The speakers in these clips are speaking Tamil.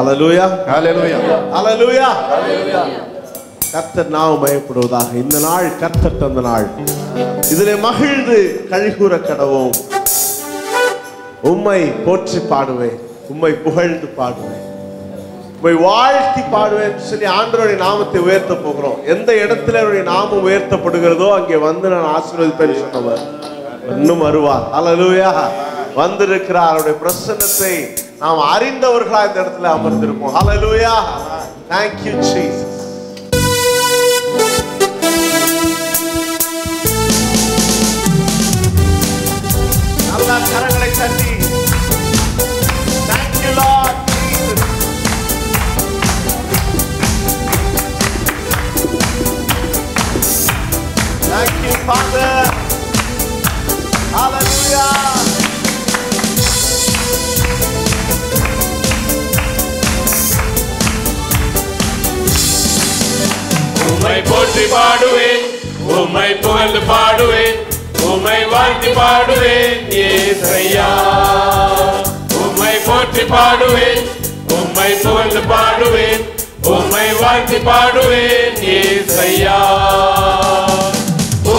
அல்லேலூயா ஹalleluya அல்லேலூயா கர்த்தர் நாம பயப்படுவதாக இந்த நாள் கர்த்தர் தந்த நாள். இதிலே மகிழ்ந்து கழிகூற கடவோம். உம்மை போற்றி பாடுவேன். உம்மை புகழ்ந்து பாடுவேன். உம்மை வாழ்த்தி பாடுவேன் சொல்லி ஆண்டவருடைய நாமத்தை உயர்த்த போகிறோம். எந்த இடத்துல அவருடைய நாமம் உயர்த்தப்படுகிறதோ அங்கே வந்து நான் ஆசீர்வதிப்பேன் சொன்னவர். இன்னும் வருவார். அல்லேலூயா வந்திருக்கிறார். அவருடைய பிரசன்னத்தை நாம் அறிந்தவர்களா இந்த இடத்துல அமர்ந்திருப்போம் ஹலலூயா தேங்க்யூ ஜீசஸ் நல்லா கரங்களை தட்டி thank you Lord Thank you, Father. Hallelujah. உம்மை போற்றி பாடுவேன் உம்மை புகழ்ந்து பாடுவேன் உம்மை வாழ்த்தி பாடுவேன் ஏசையா உம்மை போற்றி பாடுவேன் உம்மை புகழ்ந்து பாடுவேன் உம்மை வாழ்த்தி பாடுவேன் ஏசையா ஓ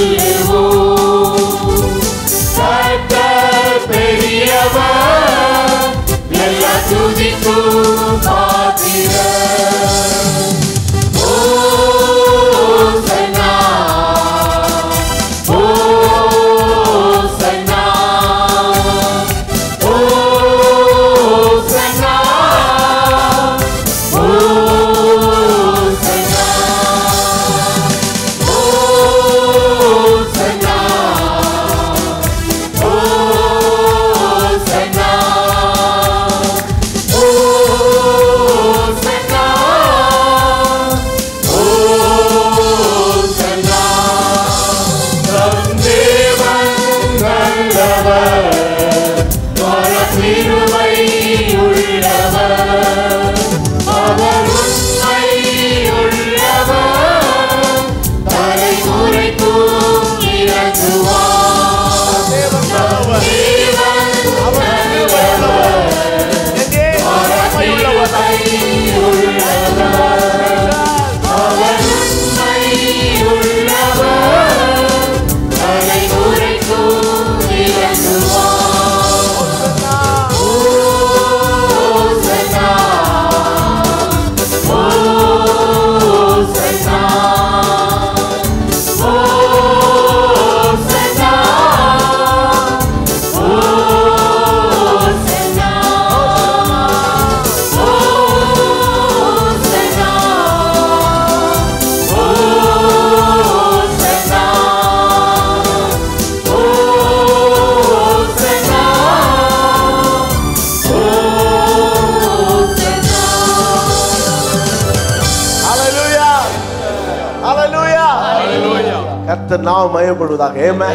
நாம் மயப்படுவதாக ஏமே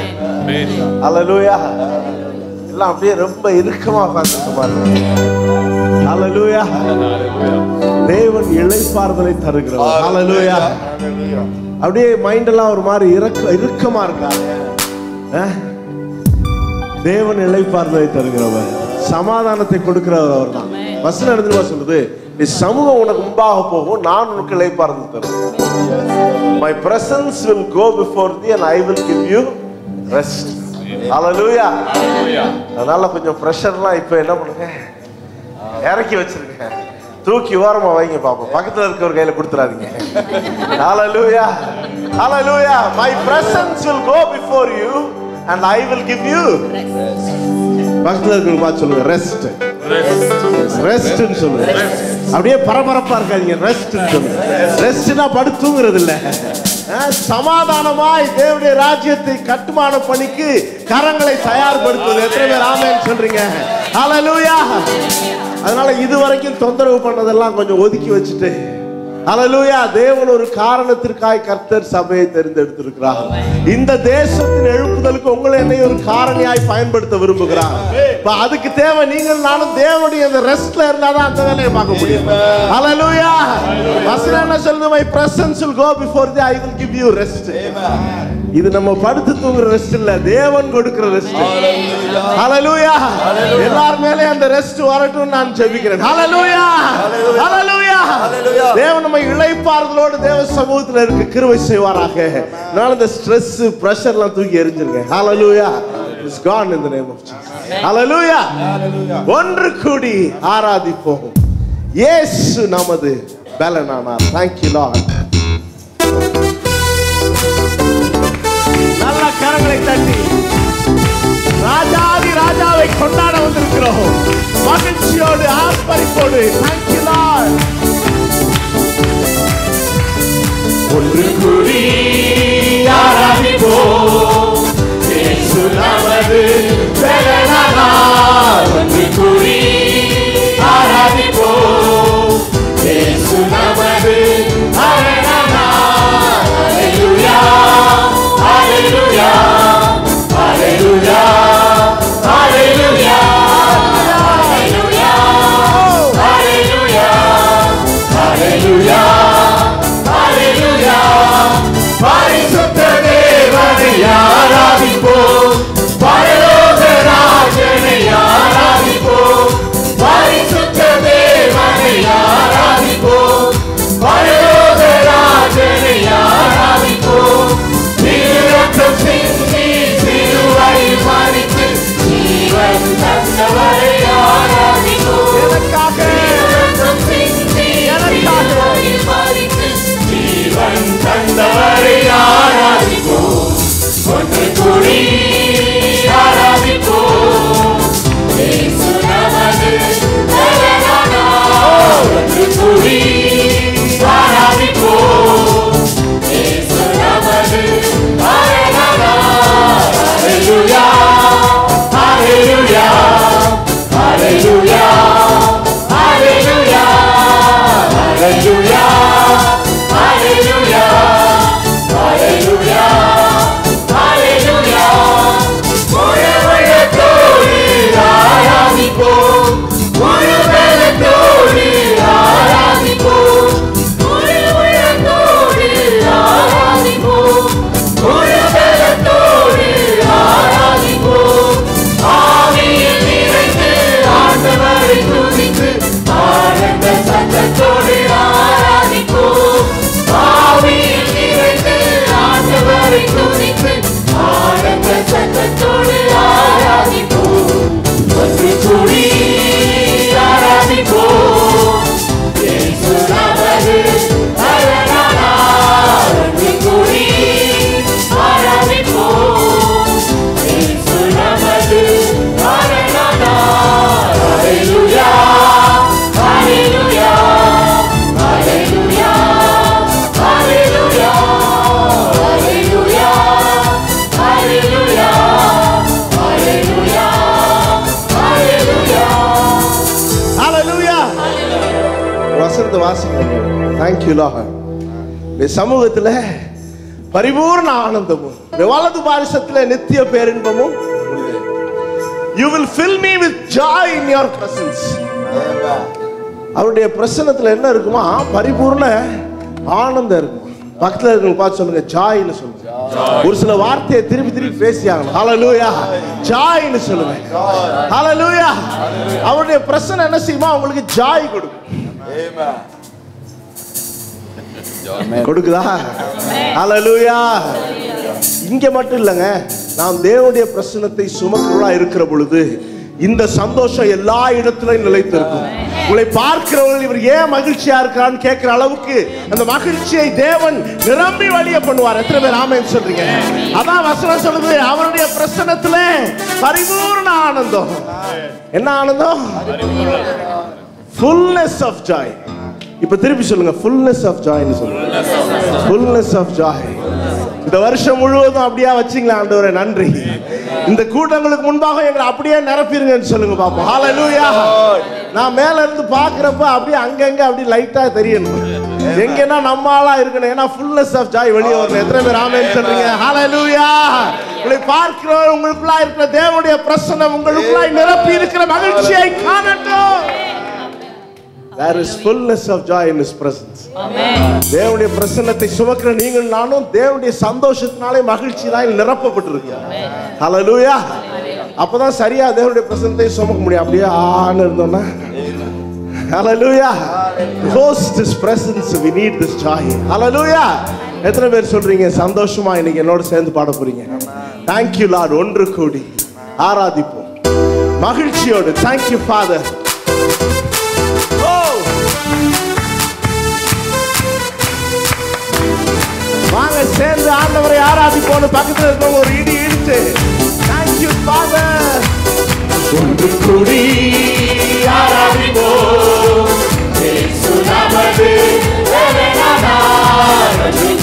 அல்லலூயா எல்லாம் அப்படியே ரொம்ப இறுக்கமா உட்கார்ந்து பாருங்க. அல்லலூயா தேவன் இளைப்பாறுதலை தருகிறவர். அல்லலூயா அப்படியே மைண்ட் எல்லாம் ஒரு மாதிரி இறக்க இறுக்கமா இருக்காங்க? தேவன் இளைப்பாறுதலை தருகிறவர். சமாதானத்தை கொடுக்கிறவர் அவர் தான் வசனம் எடுத்துமா சொல்லுது நீ சமூகம் உனக்கு முன்பாக போகும். நான் உனக்கு இளைப்பாறுதல் தருவேன் my presence will go before thee and I will give you rest ஹalleluya அதனால கொஞ்சம் ப்ரெஷர்லாம் இப்போ என்ன பண்ணுங்க? இறக்கி வச்சிருங்க. தூக்கி ஓரமா வைங்க பாப்போம். பக்கத்துல இருக்க ஒரு கையில கொடுத்துறாதீங்க. ஹalleluya ஹalleluya my presence will go before you and i will give you பக்கத்துல இருக்கிற பார்த்து சொல்லுங்க ரெஸ்ட் ரெஸ்ட்னு சொல்லுங்க. அப்படியே பரபரப்பா இருக்காதீங்க ரெஸ்ட்னு சொல்லுங்க. ரெஸ்ட்னா படுத்து தூங்குறது இல்ல சமாதானமாய் தேவனுடைய ராஜ்யத்தை கட்டுமான பணிக்கு கரங்களை தயார்படுத்துவது. எத்தனை பேர் ஆமேன்னு சொல்றீங்க? ஹalleluya அதனால இது வரைக்கும் தொந்தரவு பண்ணதெல்லாம் கொஞ்சம் ஒதுக்கி வச்சுட்டு ஹalleluya. தேவன் ஒரு காரணத்திற்காய் கர்த்தர் சபையை தெரிந்தெடுத்திருக்கிறார். இந்த தேசத்தின் எழுப்புதலுக்கு உங்களை என்னை ஒரு காரணியாய் பயன்படுத்த விரும்புகிறார். இப்ப அதுக்கு தேவை நீங்கள் நானும் தேவனுடைய அந்த ரெஸ்ட்ல இருந்தாதான் அந்த வேலையை பார்க்க முடியும். ஹalleluya வசனம் என்ன சொல்லுது? My presence will go before thee. I will give you rest. இது நம்ம படுத்து தூங்குற ரெஸ்ட் இல்ல. தேவன் கொடுக்கிற ரெஸ்ட் ஹalleluya எல்லார் மேலே அந்த ரெஸ்ட் வரட்டும் நான் ஜெபிக்கிறேன். ஹalleluya ஹalleluya தேவன் நம்ம இளைப்பாறுதலோடு தேவ சமூகத்துல இருக்க கிருபை செய்வாராக. நான் இந்த ஸ்ட்ரெஸ் பிரஷர்லாம் தூக்கி எறிஞ்சிருங்க ஹalleluya is gone in the name of Jesus ஹalleluya ஒன்று கூடி ஆராதிப்போம். இயேசு நமது பலனானார். Thank you lord. நல்ல கரங்களை தட்டி ராஜாதி ராஜாவை கொண்டாட வந்திருக்கிறோம். மகிழ்ச்சியோடு ஆர்ப்பரிப்போடு. Thank you lord. ஒன்று குறி I do சமூகத்துல பரிபூர்ண ஆனந்தமும் வலது பாரிசத்துல நித்திய பேரின்பமும் you will fill me with joy in your presence அவருடைய பிரசன்னத்துல என்ன இருக்குமா? பரிபூர்ண ஆனந்தம் இருக்கும். இருக்கவங்க பார்த்து சொல்லுங்க ஜாய்னு சொல்லுங்க. ஒரு சில வார்த்தையை திருப்பி திருப்பி பேசியாங்க ஹalleluya ஜாய்னு சொல்லுங்க. ஹalleluya அவருடைய பிரசன்னம் என்ன செய்யுமா? உங்களுக்கு ஜாய் கொடுக்கும். கொடுக்குதா? ஹalleluya. இங்க மட்டும் இல்லைங்க நாம் தேவனுடைய பிரசன்னத்தை சுமக்கிறவளா இருக்கிற பொழுது இந்த சந்தோஷம் எல்லா இடத்திலும் நிலைத்திருக்கும். உங்களை பார்க்கிறவர்கள் இவர் ஏன் மகிழ்ச்சியா இருக்கான்னு கேட்கிற அளவுக்கு அந்த மகிழ்ச்சியை தேவன் நிரம்பி வழிய பண்ணுவார். எத்தனை பேர் ஆமென் சொல்றீங்க? அதான் வசனம் சொல்லுது அவருடைய பிரசன்னத்துல பரிபூர்ண ஆனந்தம். என்ன ஆனந்தம்? ஃபுல்னஸ் ஆஃப் ஜாய் இப்ப திருப்பி சொல்லுங்க ஃபுல்னஸ் ஆஃப் ஜாய்னு சொல்லுங்க. ஃபுல்னஸ் ஆஃப் ஜாய் இந்த வருஷம் முழுவதும் அப்படியே வச்சிங்களா ஆண்டவரே? நன்றி. இந்த கூட்டங்களுக்கு முன்பாக எங்களை அப்படியே நிரப்பிருங்கன்னு சொல்லுங்க பாப்போம். ஹalleluya நான் மேல இருந்து பாக்குறப்ப அப்படியே அங்கங்க அப்படியே லைட்டா தெரியணும் எங்கன்னா நம்ம ஆளா இருக்கணும். ஏன்னா ஃபுல்னஸ் ஆஃப் ஜாய் வெளியே வரணும். எத்தனை பேர் ஆமென் சொல்றீங்க? ஹalleluya உங்களை பார்க்கிறோம் உங்களுக்குள்ளா இருக்கிற தேவனுடைய பிரசன்னம் உங்களுக்குள்ளாய் நிரப்பி இருக்கிற மகிழ்ச்சியை காணட்டும். There is fullness of joy in His presence. தேவனுடைய பிரசன்னத்தை சுமக்கிற நீங்கள் நானும் தேவனுடைய சந்தோஷத்தினாலே மகிழ்ச்சியினால் நிரப்பப்பட்டிருக்கோம் ஹalleluya அப்பதான் சரியா தேவனுடைய பிரசன்னத்தை சுமக்க முடியும். அப்படியே ஆன்னு இருந்தோம்னா. ஹalleluya host his presence. We need this joy. Hallelujah. எத்தனை பேர் சொல்றீங்க? சந்தோஷமா இன்னைக்கு என்னோட சேர்ந்து பாட போறீங்க. Thank you lord. ஒன்று கூடி. ஆராதிப்போம். மகிழ்ச்சியோடு. Thank you வாங்க சேர்ந்து ஆண்டவரை ஆராதிப்போன்னு பக்கத்தில் இருக்க ஒரு இடி இடிச்சு. தேங்க்யூ ஃபாதர் ஒன்று கூடி ஆராதிப்போம். இயேசு நமது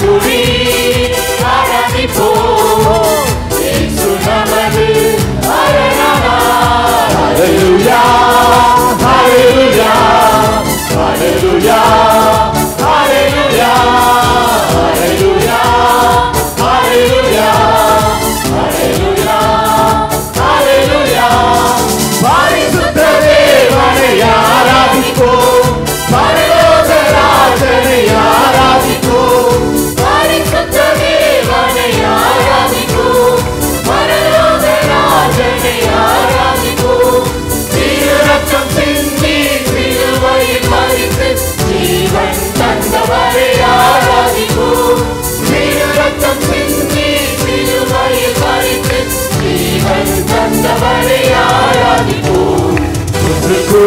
கூடி ஆராதிப்போம். நமது hallelujah, hallelujah, hallelujah,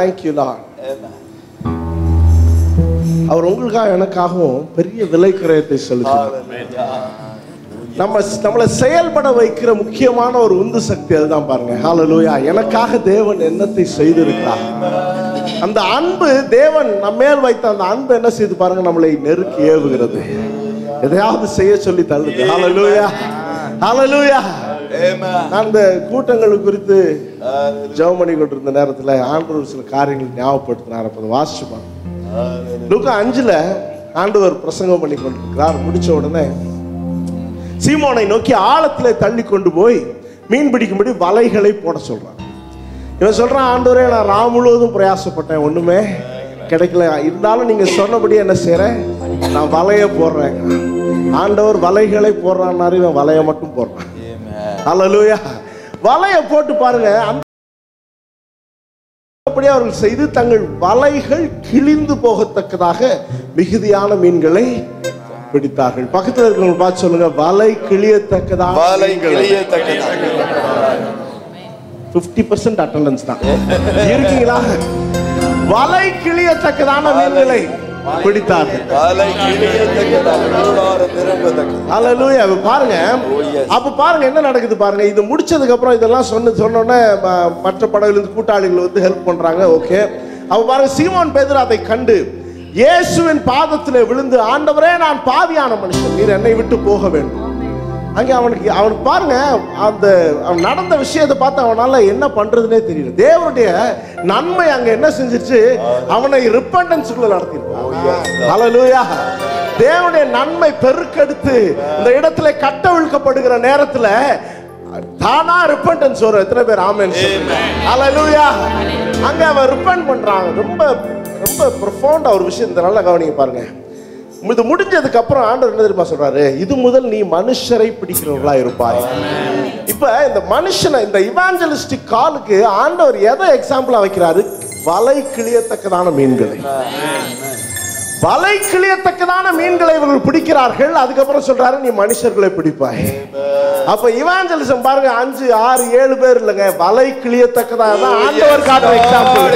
You, Lord. அவர் உங்களுக்காக எனக்காகவும் பெரிய விலை கிரயத்தை செலுத்தினார் நம்ம நம்மளை செயல்பட வைக்கிற முக்கியமான ஒரு உந்து சக்தி அதுதான் பாருங்க. ஹalleluya எனக்காக தேவன் என்னத்தை செய்திருக்கிறார். அந்த அன்பு தேவன் நம்ம மேல் வைத்த அந்த அன்பு என்ன செய்து பாருங்க நம்மளை நெருக்கி ஏவுகிறது. எதையாவது செய்ய சொல்லி தள்ளுது. ஹalleluya ஹalleluya நான் இந்த கூட்டங்கள் குறித்து ஜெபம் பண்ணி கொண்டிருந்த நேரத்துல ஆண்டவர் சில காரியங்கள் ஞாபகப்படுத்தினார். அப்ப அதை வாசிச்சு பாருங்க லூக்கா அஞ்சுல ஆண்டவர் பிரசங்கம் பண்ணி கொண்டிருக்கிறார். முடிச்ச உடனே சீமோனை நோக்கி ஆழத்துல தள்ளி கொண்டு போய் மீன் பிடிக்கும்படி வலைகளை போட சொல்றான். இவன் சொல்றான் ஆண்டவரே நான் ராம் முழுவதும் பிரயாசப்பட்டேன். ஒண்ணுமே கிடைக்கல. இருந்தாலும் நீங்க சொன்னபடி என்ன செய்றேன் நான் வலைய போடுறேன். ஆண்டவர் வலைகளை போடுறான்னாரு. இவன் வலைய மட்டும் போடுறான். அல்லேலூயா வலைய போட்டு பாருங்க. அந்த அப்படியே அவர்கள் செய்து தங்கள் வலைகள் கிழிந்து போகத்தக்கதாக மிகுதியான மீன்களை பிடித்தார்கள். பக்கத்துல இருக்கிறவங்க பார்த்து சொல்லுங்க வலை கிழியத்தக்கதாக. வாலை கிளியத்தக்கதாக பிப்டி பர்சன்ட் அட்டண்டன்ஸ் தான். இருக்கீங்களா? வலை கிழியத்தக்கதான மீன்களை. பிடித்தார்கள். வாலை கிளியத்தக்கதாக கூடாரம் நிரம்பத்தக்கதாக பாருங்க. Oh, அப்ப பாருங்க என்ன நடக்குது பாருங்க. இது முடிச்சதுக்கு அப்புறம் இதெல்லாம் சொன்ன சொன்னோன்னே மற்ற படகுலேருந்து கூட்டாளிகள் வந்து ஹெல்ப் பண்றாங்க. ஓகே அப்ப பாருங்க சீமோன் பேதுரு அதை கண்டு இயேசுவின் பாதத்தில் விழுந்து ஆண்டவரே நான் பாவியான மனுஷன். நீர் என்னை விட்டு போக வேண்டும். அங்கே அவனுக்கு அவனுக்கு பாருங்க அந்த அவன் நடந்த விஷயத்தை பார்த்து அவனால என்ன பண்றதுனே தெரியல. தேவனுடைய நன்மை அங்க என்ன செஞ்சிருச்சு? அவனை ரிப்பண்டன்ஸுக்குள்ள நடத்திருக்கான் ஹalleluya தேவனுடைய நன்மை பெருக்கெடுத்து இந்த இடத்துல கட்டவிழ்க்கப்படுகிற நேரத்துல தானா ரிப்பண்டன்ஸ் வரும். எத்தனை பேர் ஆமென் ஹalleluya அங்க அவன் ரிப்பண்ட் பண்றான். ரொம்ப ரொம்ப ப்ரொஃபவுண்டா ஒரு விஷயம். இந்த நல்லா கவனிங்க பாருங்க. இது முடிஞ்சதுக்கு அப்புறம் ஆண்டவர் என்ன தெரியுமா சொல்றாரு? இது முதல் நீ மனுஷரை பிடிக்கிறவர்களா இருப்பாய். இப்ப இந்த மனுஷனை இந்த இவாஞ்சலிஸ்டிக் காலுக்கு ஆண்டவர் எதை எக்ஸாம்பிளா வைக்கிறாரு? வலை கிளியத்தக்கதான மீன்களை. வலை கிளியத்தக்கதான மீன்களை இவர்கள் பிடிக்கிறார்கள். அதுக்கப்புறம் சொல்றாரு நீ மனுஷர்களை பிடிப்பாய். அப்ப இவாஞ்சலிசம் பாருங்க அஞ்சு ஆறு ஏழு பேர் இல்லைங்க. வலை கிளியத்தக்கதாக ஆண்டவர் காட்டுற எக்ஸாம்பிள்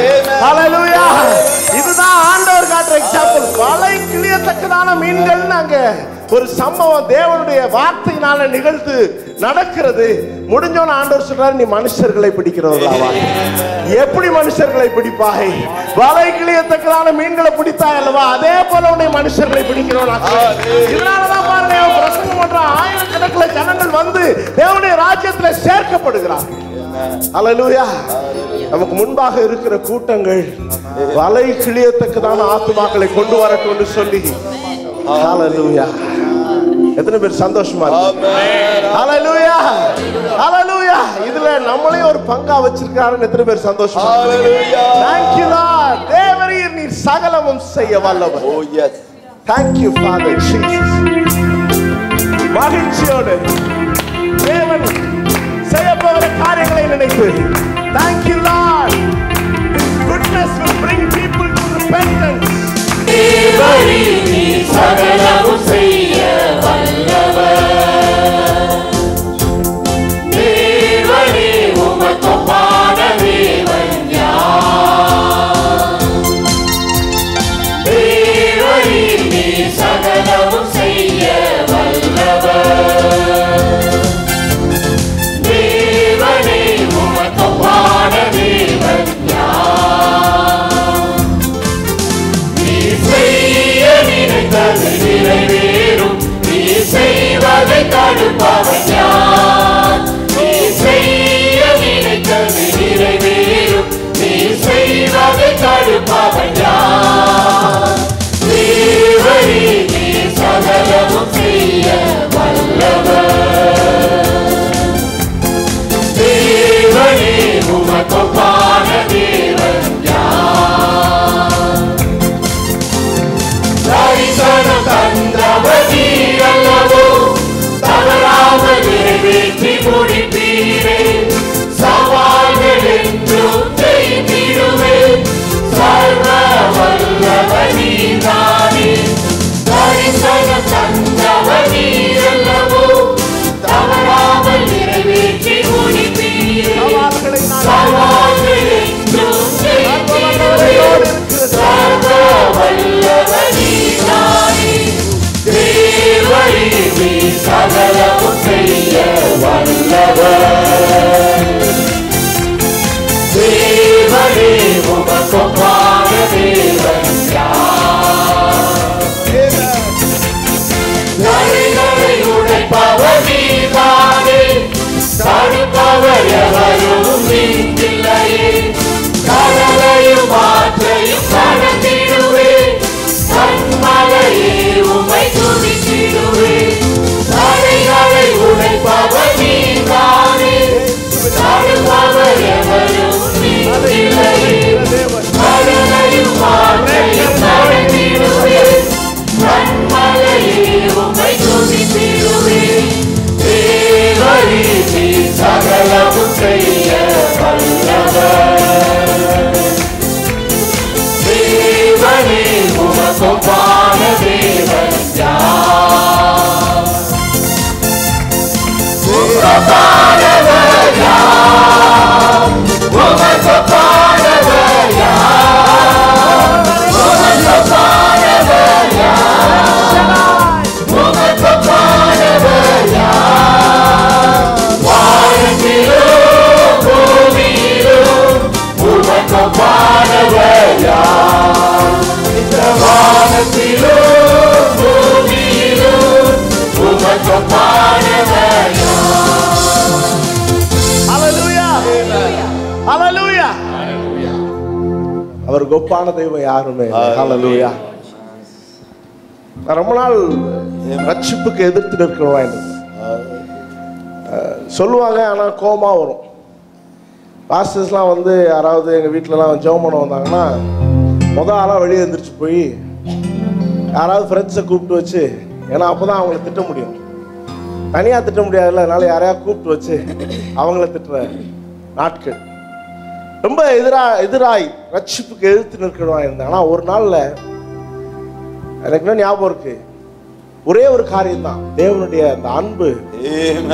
இதுதான் ஆண்டவர் காட்டுற எக்ஸாம்பிள் வலை கிளியத்தக்கதான மீன்கள் நாங்க ஒரு சம்பவம் தேவனுடைய வார்த்தையினால நிகழ்த்து நடக்கிறது. முடிஞ்சோன்னு ஆண்டவர் சொல்றாரு நீ மனுஷர்களை பிடிக்கிறவர்களாவா? எப்படி மனுஷர்களை பிடிப்பாய்? வலை கிளியத்தக்கதான மீன்களை பிடித்தாய் அல்லவா? அதே போல உன்னை மனுஷர்களை பிடிக்கிறவனா இதனாலதான் பாருங்க பிரசங்கம் பண்றான் ஆயிரக்கணக்கில் ஜனங்கள் வந்து தேவனுடைய ராஜ்யத்துல சேர்க்கப்படுகிறார்கள் அல்லேலூயா நமக்கு முன்பாக இருக்கிற கூட்டங்கள் வலை கிளியத்தக்கதான ஆத்துமாக்களை கொண்டு வரட்டும் என்று சொல்லி ஹalleluya எத்தனை பேர் சந்தோஷமா ஹalleluya ஹalleluya இதுல நம்மளையும் ஒரு பங்கா வச்சிருக்காருன்னு எத்தனை பேர் சந்தோஷமா Hallelujah. Thank you Lord தேவரீர் நீர் சகலமும் செய்ய வல்லவர் Oh yes. Thank you Father Jesus மகிழ்ச்சியோடு தேவன் செய்ய போகிற காரியங்களை நினைத்து Thank you Lord His goodness will bring people to repentance Devri நீ சகலமும் செய்ய அவர் கொப்பான தெய்வம் யாருமே ஹalleluya ரொம்ப நாள் ரட்சிப்புக்கு எதிர்த்து நிற்கிறவன் சொல்லுவாங்க ஆனா கோமா வரும். பாஸ்டர்ஸ்லாம் வந்து யாராவது எங்கள் வீட்டிலலாம் ஜெபம் பண்ண வந்தாங்கன்னா முத ஆளாக வெளியே எழுந்திரிச்சு போய் யாராவது ஃப்ரெண்ட்ஸை கூப்பிட்டு வச்சு ஏன்னா அப்பதான் அவங்கள திட்ட முடியும். தனியாக திட்ட முடியாதுல்ல அதனால யாரையா கூப்பிட்டு வச்சு அவங்கள திட்டுற நாட்கள். ரொம்ப எதிரா எதிராய் ரட்சிப்புக்கு எதிர்த்து நிற்கிறவா இருந்தேன். ஆனால் ஒரு நாளில் எனக்கு இன்னும் ஞாபகம் இருக்குது ஒரே ஒரு காரியம் தான் தேவனுடைய அந்த அன்பு.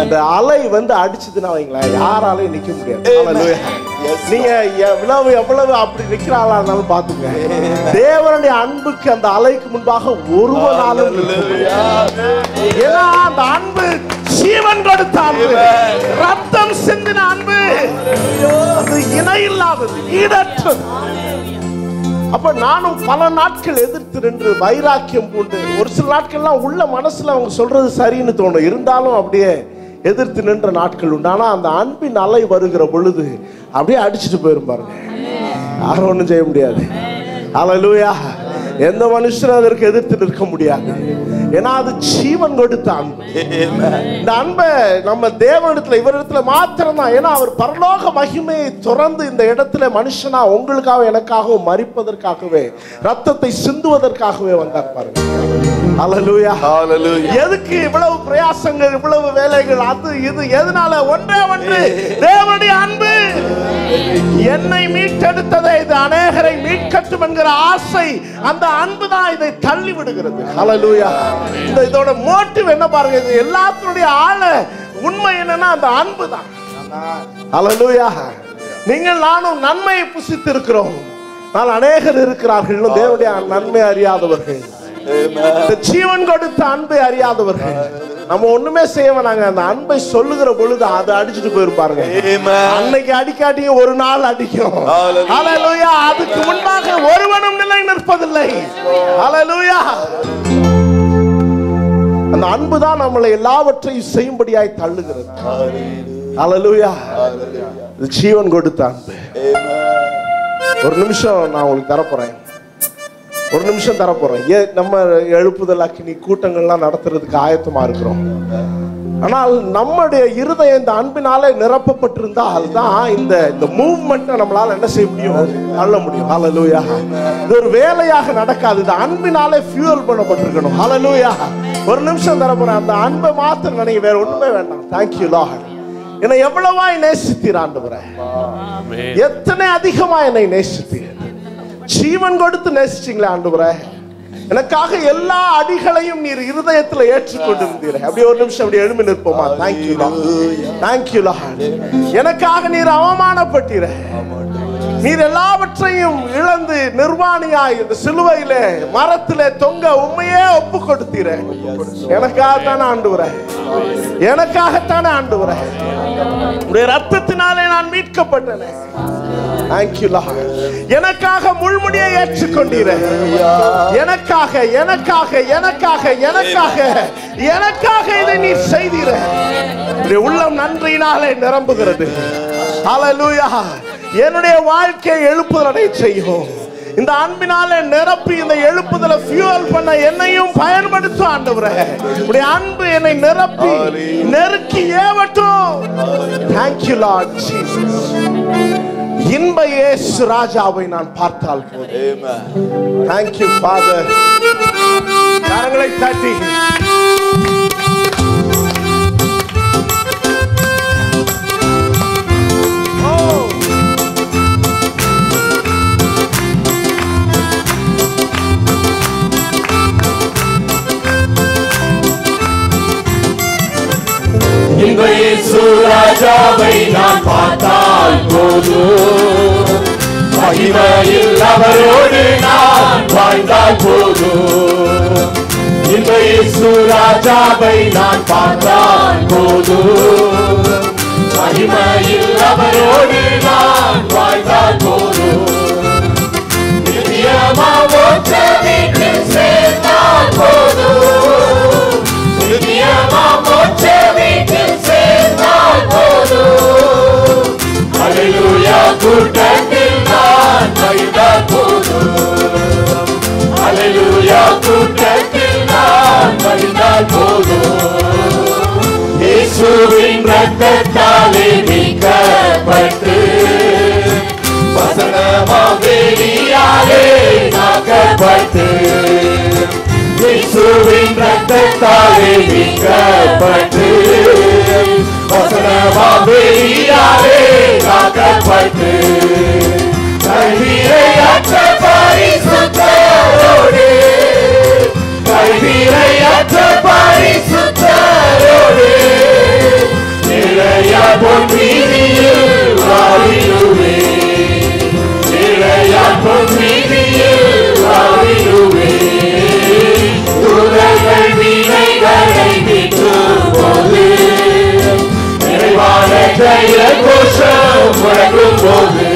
அந்த அலை வந்து அடிச்சதுன்னா வைங்களேன் யாராலையும் நிக்க முடியாது. நீங்க எவ்வளவு எவ்வளவு அப்படி நிக்கிற ஆளா இருந்தாலும் பாத்துங்க. தேவனுடைய அன்புக்கு அந்த அலைக்கு முன்பாக ஒருவனாலும். ஏன்னா அந்த அன்பு ஜீவன் கொடுத்த அன்பு. ரத்தம் சிந்தின அன்பு. அது இணையில்லாதது ஈடற்றது. அப்ப நானும் பல நாட்கள் எதிர்த்து நின்று வைராக்கியம் பூண்டு. ஒரு சில நாட்கள்லாம் உள்ள மனசுல அவங்க சொல்றது சரின்னு தோணும். இருந்தாலும் அப்படியே எதிர்த்து நின்ற நாட்கள் உண்டு. ஆனா அந்த அன்பின் அலை வருகிற பொழுது அப்படியே அடிச்சுட்டு போயிரும் பாருங்க. யாரும் ஒண்ணும் செய்ய முடியாது. ஹalleluya. எந்த மனுஷனும் அதற்கு எதிர்த்து நிற்க முடியாது. ஏன்னா அது ஜீவன் கொடுத்த அன்பு இந்த அன்பை நம்ம தேவனிடத்துல இவரிடத்துல மாத்திரம் தான் ஏன்னா அவர் பரலோக மகிமையை துறந்து இந்த இடத்துல மனுஷனா உங்களுக்காக எனக்காகவும் மறிப்பதற்காகவே ரத்தத்தை சிந்துவதற்காகவே வந்தார் பாருங்க. எதுக்கு இவ்வளவு பிரயாசங்கள் இவ்வளவு வேலைகள் அது இது எதனால? ஒன்றே ஒன்று தேவனுடைய அன்பு. என்னை மீட்டெடுத்ததை இது. அநேகரை மீட்கட்டும் என்கிற ஆசை அந்த அன்பு தான் இதை தள்ளி விடுகிறது. ஹalleluya இந்த இதோட மோட்டிவ் என்ன பாருங்க இது எல்லாத்தினுடைய ஆழ உண்மை என்னன்னா அந்த அன்பு தான் ஹalleluya நீங்கள் நானும் நன்மையை புசித்து இருக்கிறோம் ஆனால் அநேகர் இருக்கிறார்கள் தேவனுடைய நன்மை அறியாதவர்கள். இந்த ஜீவன் கொடுத்த அன்பை அறியாதவர்கள். நம்ம ஒண்ணுமே செய்ய வேணாங்க. அந்த அன்பை சொல்லுகிற பொழுது அதை அடிச்சுட்டு போயிருப்பாருங்க Amen. அன்னைக்கு அடிக்காட்டியும் ஒரு நாள் அடிக்கும். ஹalleluya அதுக்கு முன்பாக ஒருவனும் நிலை நிற்பதில்லை ஹalleluya அந்த அன்பு தான் நம்மளை எல்லாவற்றையும் செய்யும்படியாய் தள்ளுகிறது. இது ஜீவன் கொடுத்த அன்பு. ஒரு நிமிஷம் நான் உங்களுக்கு தரப்போறேன். ஒரு நிமிஷம் தரப்போறேன். ஏ நம்ம எழுப்புதல் அக்கினி கூட்டங்கள்லாம் நடத்துறதுக்கு ஆயத்தமா இருக்கிறோம். ஆனால் நம்முடைய இருதயம் இந்த அன்பினாலே நிரப்பப்பட்டிருந்தால் தான் இந்த இந்த மூவ்மெண்ட்டை நம்மளால என்ன செய்ய முடியும்? தள்ள முடியும். ஹalleluya இது ஒரு வேலையாக நடக்காது. இது அன்பினாலே ஃபியூல் பண்ணப்பட்டிருக்கணும். ஹalleluya ஒரு நிமிஷம் தரப்போறேன். அந்த அன்பை மாத்திரம் நினைக்க வேற ஒண்ணுமே வேண்டாம். தேங்க்யூ லார்ட் என்னை எவ்வளவாய் நேசித்தீர் ஆண்டவரே? எத்தனை அதிகமா என்னை நேசித்தீர்? ஜீவன் கொடுத்து நேசிச்சிங்களே ஆண்டவரே. எனக்காக எல்லா அடிகளையும் நீர் இருதயத்துல ஏற்றுக்கொண்டிருந்தீர். அப்படி ஒரு நிமிஷம் அப்படி எழுமி நிற்போமா? தேங்க்யூ தேங்க்யூ எனக்காக நீர் அவமானப்பட்டீர. நீர் எல்லாவற்றையும் இழந்து நிர்வாணியாய் இந்த சிலுவையிலே மரத்திலே தொங்க உண்மையே ஒப்பு கொடுத்தீர எனக்காகத்தானே ஆண்டு எனக்காகத்தானே ஆண்டு உடைய ரத்தத்தினாலே நான் மீட்கப்பட்டேனே. எனக்காக முள்முடியை ஏற்றுக்கொண்டீர. எனக்காக எனக்காக எனக்காக எனக்காக எனக்காக இதை நீ செய்தீர. உள்ளம் நன்றியினாலே நிரம்புகிறது. ஹalleluya என்னுடைய வாழ்க்கையை எழுப்புதலை செய்யும். இந்த அன்பினாலே நிரப்பி இந்த எழுப்புதலை ஃபியூல் பண்ண என்னையும் பயன்படுத்தும் ஆண்டவரே. உடைய அன்பு என்னை நிரப்பி நெருக்கி ஏவட்டும். தேங்க்யூ லார்ட் ஜீசஸ் இன்ப இயேசு ராஜாவை நான் பார்த்தால் போதும். தேங்க்யூ ஃபாதர் கரங்களை தட்டி இயேசு ராஜாவை நான் பார்த்தால் போதும் மகிமையில் அவரோடு நான் வாழ்ந்தால் போதும் இந்த இயேசு ராஜாவை நான் பார்த்தால் போதும் மகிமையில் அவரோடு நான் வாழ்ந்தால் போதும் நித்தியமா ஓற்ற வீட்டில் சேர்ந்தால் போதும் நித்தியமா மோட்ச அலையூயா கூட்டத்தில் நான் மகிழ்ந்த போதும் அலையூயா கூட்டத்தில் நான் மகிழ்ந்த போதும் இயேசுவின் ரத்தத்தாலே நீக்கப்பட்டு வசனமாக நீயாலே நாக்கப்பட்டு இயேசுவின் ரத்தத்தாலே நீக்கப்பட்டு மீட்கப்பட்டு வசனமாவேலியாலே காக்கப்பட்டு கல்வியற்ற பரிசுத்தரோடு கல்வியற்ற பரிசுத்தரோடு நிறைய பொன்மீதியில் வாழிடுவே நிறைய பொன்மீதியில் நிறைவான ஜெய கோஷம் முழங்கும் போது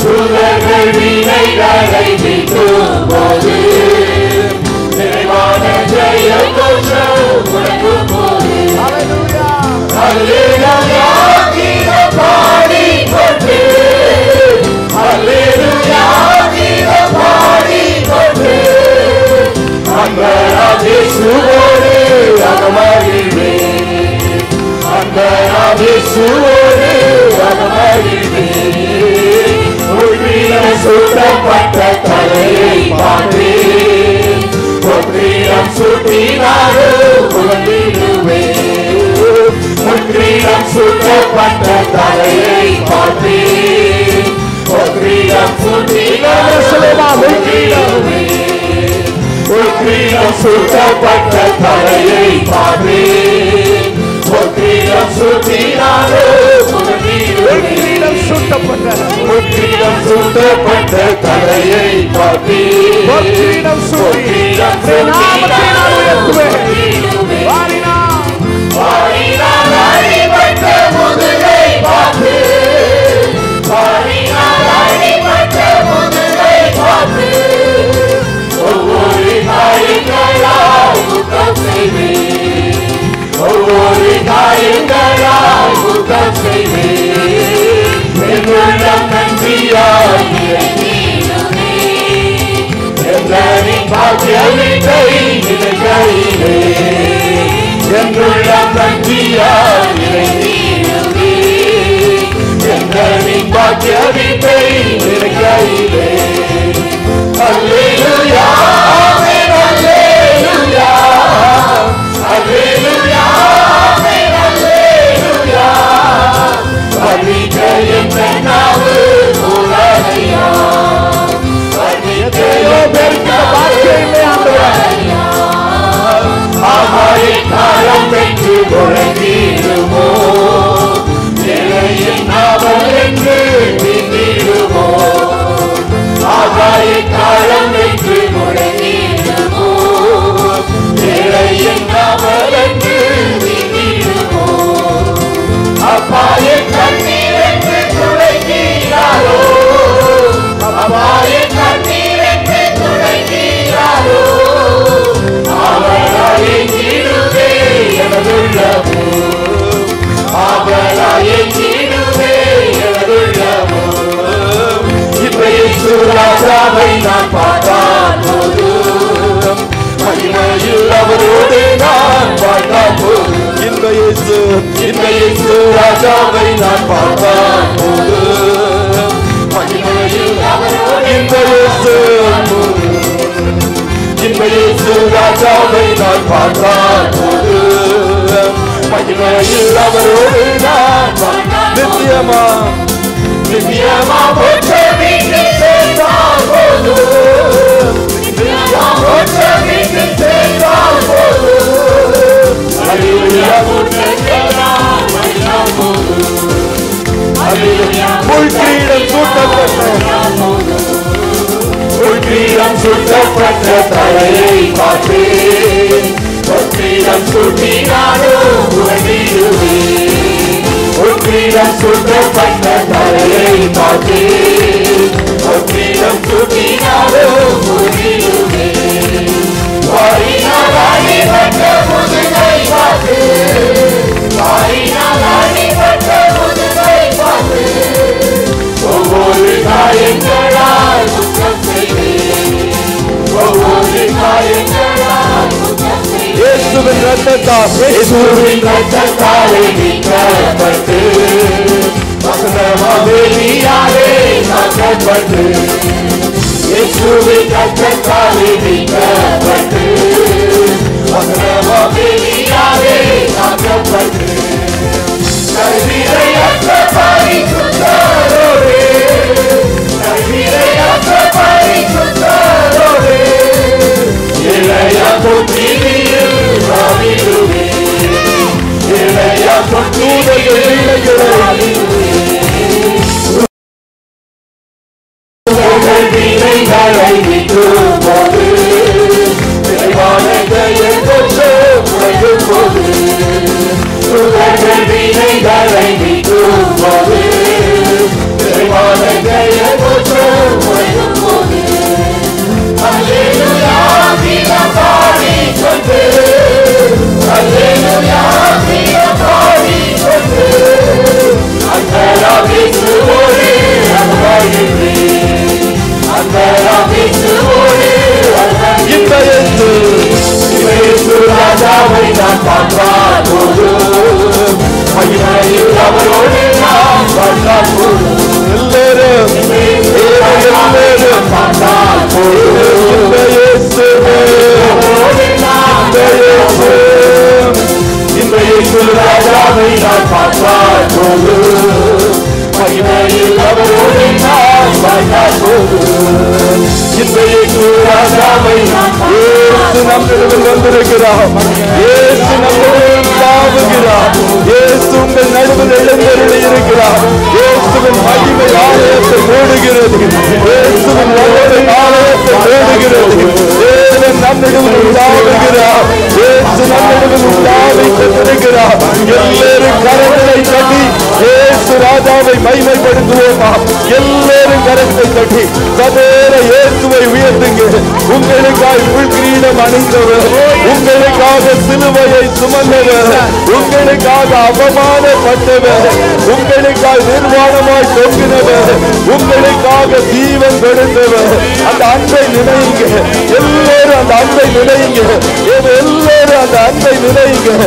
தூதர்கள் வீணைகளை மீட்டும் போது நிறைவான ஜெய கோஷம் முழங்கும் போது அல்லேலூயா கீதம் பாடிக்கொண்டு அல்லேலூயா கீதம் பாடிக்கொண்டு அன்பராஜேசுவோடு அகமகிழ்வே அன்பராஜேசுவோடு அகமகிழ்வே உள்வீரம் சுட்டப்பட்ட தலையை பார்த்து ஒன்றியம் சுட்டினாலும் புகழ்ந்திடுவே ஒன்றியம் சுட்டப்பட்ட தலையை பார்த்து ஒன்றியம் சுட்டினாலும் ஒன்றியம் சுட்டப்பட்ட தலையை பார்த்து ஒன்றியம் சுட்டினாலும் ஒன்றியம் சுட்டப்பட்ட ஒன்றியம் சுட்டப்பட்ட தலையை அடிபட்ட முதுகை பார்த்து. அடிபட்ட முதுகை பார்த்து. ஒவ்வொரு காயங்களால் சுத்தம் செய்வேன் ஒவ்வொரு காயங்களால் சுத்தம் செய்வேன் என்னுள்ளம் நன்றியாய் இறைந்திடுவே. எந்தனின் பாக்கியவித்தை நிலைகளிலே என்றுள்ளம் நன்றியாய் இறைந்திடுவே. எந்தனின் பாக்கியவித்தை நிலைகளிலே அல்லேலூயா ஆமென் அல்லேலூயா வர்ணிக்க என்ற நாவு காலம் பெற்று முழங்கிடுமோ எனதுள்ளமோ அவராய் எங்கிடுவே எனதுள்ளமோ இன்றைய சுராஜாவை நான் பார்த்தான் போதும் மகிமையில் அவரோடு நான் பார்த்தான் போதும் இந்த இயேசு இந்த இயேசு ராஜாவை நான் பார்த்தான் போதும் மகிமையில் அவரோடு இந்த இயேசு இயேசு ராஜாவை நான் பார்த்தான் போது மகிமையில் அவரோடு நான் நித்தியமா நித்தியமா உள்கிரீடம் சுட்டப்பட்ட தலையை பார்த்தேன் உள்கிரீடம் சுட்டினாலும் புகழ்ந்திடுவே உள்கிரீடம் சுட்டப்பட்ட தலையை பார்த்து. உள்கிரீடம் சுட்டினாலும் புகழ்ந்திடுவே வாரினால் அடிபட்ட முதுகை பார்த்து. வாரினால் அடிபட்ட முதுகை பார்த்து. ஒவ்வொரு காயங்களால் சுத்தம் செய்வேன் ஒவ்வொரு காயங்களால் இயேசுவின் ரத்தத்தால் ரத்தத்தால் இயேசுவின் ரத்தத்தாலே மீட்கப்பட்டு வசனமாவே நீயாவே காக்கப்பட்டு இயேசுவின் ரத்தத்தாலே மீட்கப்பட்டு வசனமாவே நீயாவே காக்கப்பட்டு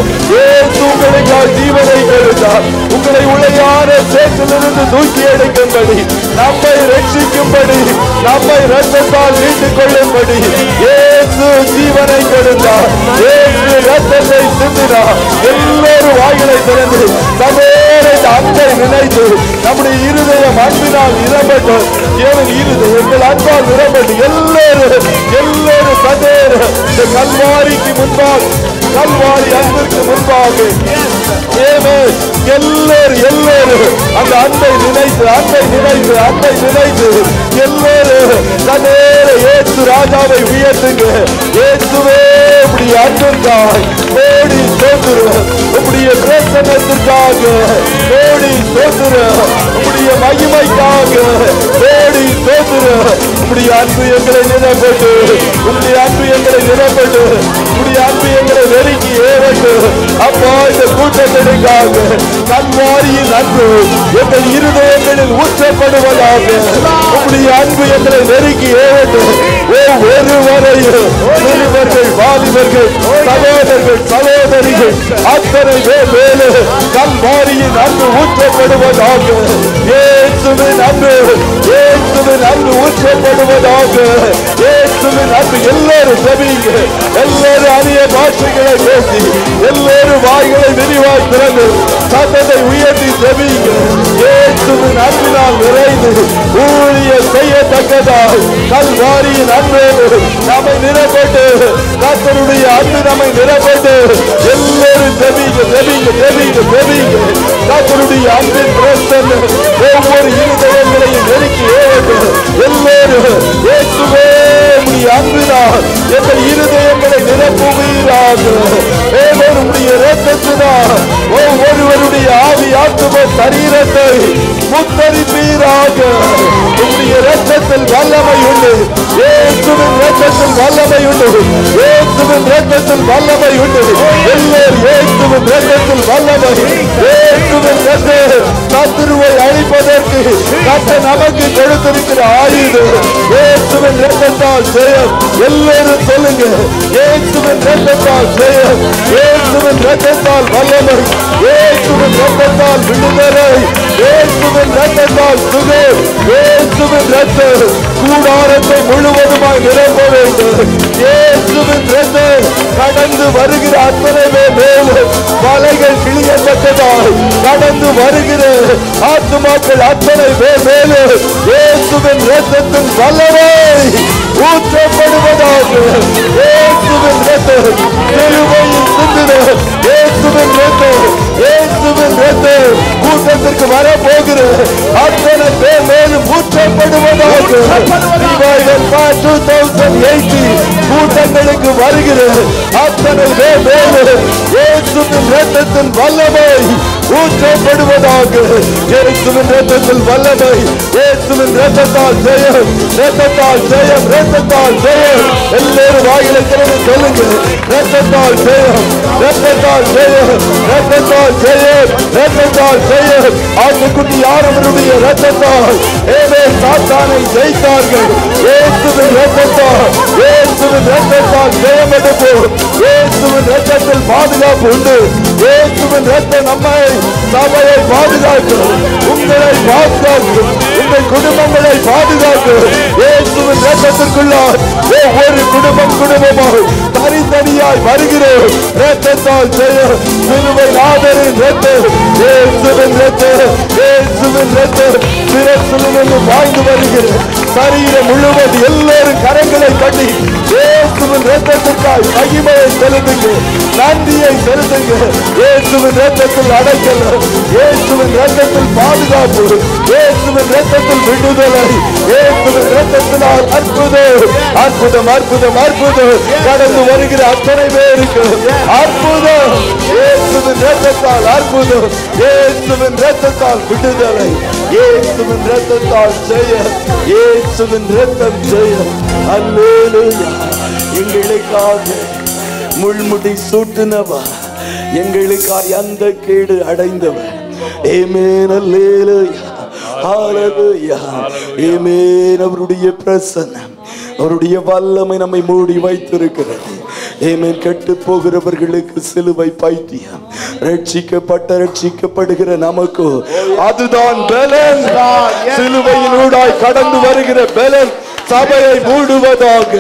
நினைங்க ஏசு உங்களுக்காக ஜீவனை கொடுத்தார் உங்களை உளையான சேற்றிலிருந்து தூக்கி எடுக்கும்படி நம்மை ரட்சிக்கும்படி நம்மை ரத்தத்தால் மீட்டுக் கொள்ளும்படி ஏசு ஜீவனை கொடுத்தார். ஏசு ரத்தத்தை சிந்தினார் எல்லோரும் வாயிலை திறந்து சமேர அன்பை நினைத்து நம்முடைய இருதயம் அன்பினால் நிரம்பட்டும். எவன் இருதயம் எங்கள் அன்பால் நிரம்பட்டு எல்லோரும் எல்லோரும் சதேர இந்த கல்வாரிக்கு முன்பால் கல்வாரி அன்பிற்கு முன்பாக. எல்லோரும் எல்லோரும் அந்த அன்பை நினைத்து அன்பை நினைத்து அன்பை நினைத்து எல்லோரும் சதேர ஏற்று ராஜாவை உயர்த்துங்க. ஏற்றுவே இப்படி அன்பிற்காய் ஓடி சோத்துருவேன் உம்முடைய பிரசன்னத்திற்காக ஓடி சோத்துறேன் உம்முடைய மகிமைக்காக கோடி சோத்துறேன் உம்முடைய அன்பு எங்களை நிரப்பட்டு உம்முடைய அன்பு எங்களை நிரப்பட்டு உம்முடைய அன்பு எங்களை நெருங்கி ஏறட்டு. அப்பா இந்த கூட்டத்திற்காக கண்மாரியின் அன்பு எங்கள் இருதயங்களில் ஊற்றப்படுவதாக உம்முடைய அன்பு எங்களை நெருக்கி ஏறட்டு ஒருவரையும் சிறுவர்கள் வாலிபர்கள் சகோதரர்கள் சகோதரிகள் அத்தனை பேர் மேலே கண்மாரியின் அன்பு ஊற்றப்படுவதாக இயேசுவின் அன்பு ஏ இயேசுவின் அன்பு ஊற்றப்படுவதாக இயேசுவின் அன்பு எல்லாரும் செவிங்க எல்லாரும் அரிய பாஷைகளை பேசி எல்லாரும் வாய்களை விரிவாய் திறந்து சத்தத்தை உயர்த்தி செவிங்க இயேசுவின் அன்பினால் நிறைந்து ஊழிய செய்யத்தக்கதாய் கல்வாரியின் அன்பு நம்மை நிரப்பட்டு கத்தருடைய அன்பு நம்மை நிரப்பட்டு எல்லாரும் செவிங்க செவிங்க செவிங்க செவிங்க கத்தருடைய அன்பின் பிரசன் ஒவ்வொரு இருதயங்களையும் நெருக்கி ஏவட்டும் எல்லாரும் இயேசுவே உடைய அன்பினால் எங்கள் இருதயங்களை நிரப்புவீராக. தேவனுடைய இரத்தத்தினால் ஒவ்வொருவருடைய ஆவி ஆத்தும சரீரத்தை முத்தரிப்பீராக. உம்முடைய இரத்தத்தில் வல்லமை உண்டு. ஏற்றுவின் இரத்தத்தில் வல்லமை உண்டு. ஏற்றுவின் இரத்தத்தில் வல்லமை உண்டு. எல்லோரும் ஏற்றுவின் இயேசுவின் ரத்தத்தில் வல்லமை. இயேசுவின் ரத்தம் சத்துருவை அழிப்பதற்கு கத்த நமக்கு கொடுத்திருக்கிற ஆயுதம். இயேசுவின் ரத்தத்தால் ஜெயம். எல்லாரும் சொல்லுங்க இயேசுவின் ரத்தத்தால் ஜெயம். இயேசுவின் ரத்தத்தால் வல்லமை. இயேசுவின் ரத்தத்தால் விடுதலை. இயேசுவின் ரத்தத்தால் சுகம். இயேசுவின் ரத்தம் கூடாரத்தை முழுவதுமாய் நிரப்ப வேண்டும். இயேசுவின் ரத்தம் கடந்து வருகிற அத்தனை பேர் மேலும் வலைகள் கிளியத்தக்கதாய் கடந்து வருகிற ஆத்துமாக்கள் அத்தனை பேர் மேலும் இயேசுவின் ரத்தத்தின் வல்லமை ஊற்றப்படுவதாக. இயேசுவின் ரத்தம் சிலுவையில் சிந்தின இயேசுவின் ரத்தம் ரத்தம் கூட்டத்திற்கு வர போகிற அத்தனை பேர் மேலும் ஊற்றப்படுவதாக Revival Part 2018 கூட்டங்களுக்கு வருகிற அத்தனை பேர் மேலும் ரத்தத்தின் வல்லமை ஊற்றப்படுவதாக இயேசுவின் ரத்தத்தில் வல்லமை இயேசுவின் ரத்தத்தால் ஜெயம் ரத்தத்தால் ஜெயம் ரத்தத்தால் ஜெயம். எல்லோரும் வாயிலை திறந்து சொல்லுங்க. ரத்தத்தால் ஜெயம் ரத்தத்தால் ஜெயம் ரத்தத்தால் ஜெயம் ரத்தத்தால் ஜெயம். ஆட்டுக்குட்டி யாரவருடைய ரத்தத்தால்? ஏவே சாத்தானை ஜெயித்தார்கள். இயேசுவின் ரத்தத்தால் இயேசுவின் ரத்தத்தால் ஜெயம் எடுப்போம் இயேசுவின் ரத்தத்தில் பாதுகாப்பு உண்டு. இயேசுவின் ரத்தம் நம்மை சபையை பாதுகாக்கும். உங்களை பாதுகாக்கும். உங்கள் குடும்பங்களை பாதுகாக்கும். இயேசுவின் ரத்தத்திற்குள்ளார் ஒவ்வொரு குடும்பம் குடும்பமாக தனித்தனியாய் வருகிறோம். ரத்தத்தால் ஜெயம் சிலுவை ஆதரின் ரத்தம் இயேசுவின் ரத்தம் இயேசுவின் ரத்தம் சிரசிலிருந்து வாழ்ந்து வருகிறேன் சரீரம் முழுவது எல்லோரும் கரங்களை கட்டி இயேசுவின் ரத்தத்திற்காய் மகிமையை செலுத்துங்க நன்றியை செலுத்துங்க. இயேசுவின் ரத்தத்தில் அடைக்கலம் இயேசுவின் ரத்தத்தில் பாதுகாப்பு இயேசுவின் ரத்தத்தில் விடுதலை இயேசுவின் ரத்தத்தினால் அற்புதம். அற்புதம் அற்புதம் அற்புதம். கடந்து வருகிற அத்தனை பேருக்கு அற்புதம். இயேசுவின் ரத்தத்தால் அற்புதம். இயேசுவின் ரத்தத்தால் விடுதலை. இயேசுவின் ரத்தத்தால் ஜெய இயேசுவின் ரத்தம் ஜெயம் அல்லேலூயா. எங்களுக்காக முள்முடி சூட்டினவா. எங்களுக்காய் அந்த கேடு அடைந்தவர் ஏமேன் அல்லேலூயா. ஹalleluya. ஏமேன் அவருடைய பிரசன்னம். அவருடைய வல்லமை நம்மை மூடி வைத்திருக்கிறது. ஏமேன் கெட்டு போகிறவர்களுக்கு சிலுவை பைத்தியம். ரட்சிக்கப்பட்ட ரட்சிக்கப்படுகிற நமக்கு அதுதான் பலன். சிலுவையினூடாய் கடந்து வருகிற பலன் சபையை மூடுவதாக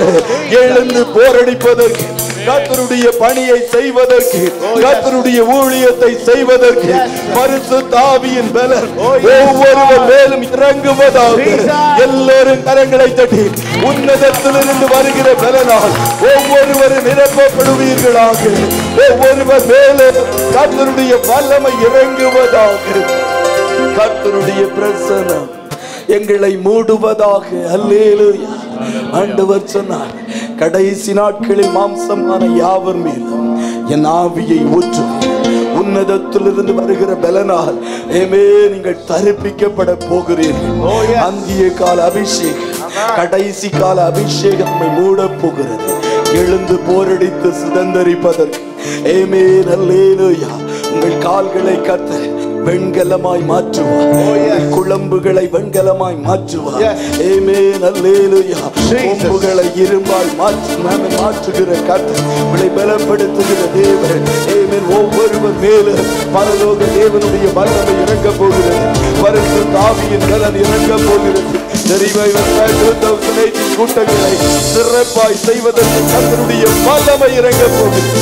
எழுந்து போரடிப்பதற்கு கர்த்தருடைய பணியை செய்வதற்கு கர்த்தருடைய ஊழியத்தை செய்வதற்கு பரிசு தாவியின் பலன் ஒவ்வொருவர் மேலும் இறங்குவதாக எல்லோரும் கரங்களை தட்டி உன்னதத்திலிருந்து வருகிற பலனால் ஒவ்வொருவரும் நிரப்பப்படுவீர்களாக. ஒவ்வொருவர் மேலும் கர்த்தருடைய வல்லமை இறங்குவதாக. கர்த்தருடைய பிரசனம் எங்களை மூடுவதாக. அல்லேலூயா. ஆண்டவர் சொன்னார் கடைசி நாட்களில் மாம்சமான யாவர் மீதும் என் ஆவியை ஊற்றும் உன்னதத்திலிருந்து வருகிற பலனால் ஏமே நீங்கள் தரிப்பிக்கப்பட போகிறீர்கள். அந்திய கால அபிஷேகம் கடைசி கால அபிஷேகம் மூட போகிறது. எழுந்து போரடித்து சுதந்தரிப்பதற்கு. ஏமே நல்லேலூயா உங்கள் கால்களை கத்த வெண்கலமாய் மாற்றுவார் உங்கள் குழம்புகளை வெண்கலமாய் மாற்றுவார் ஏமே நல்லேலூயா கொம்புகளை இரும்பால் மாற்று மாற்றுகிற கத்த உங்களை பலப்படுத்துகிற தேவன் ஏமேன் ஒவ்வொருவர் மேலும் பரலோக தேவனுடைய வல்லமை இறங்க போகிறது. பரிசு தாவியின் பலன் இறங்க போகிறது. கூட்டங்களை சிறப்பாய் செய்வதற்கு கத்தருடைய வல்லமை இறங்க போகிறது.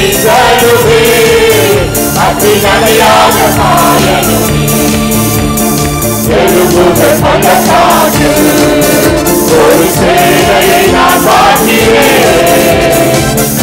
ஈசானுமே அத்தி கவியாத மாயனுமே ஒரு சேவையை நான் பாட்டினேன்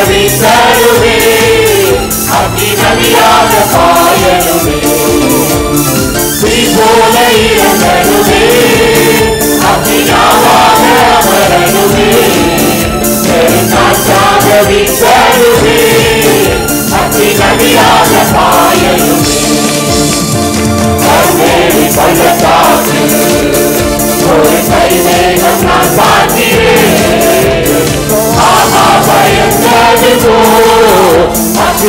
நபி சருவே அபி நபியாக ஸ்ரீ போல இறங்கணுமே அபியாவாக அமரணுமே பெருநாட்டாக விசருவே அபி நபியாக பாயணுமே கர்மேடி பல்ல காத்து ஒரு கைவேகம் நான் பார்க்கிறேன்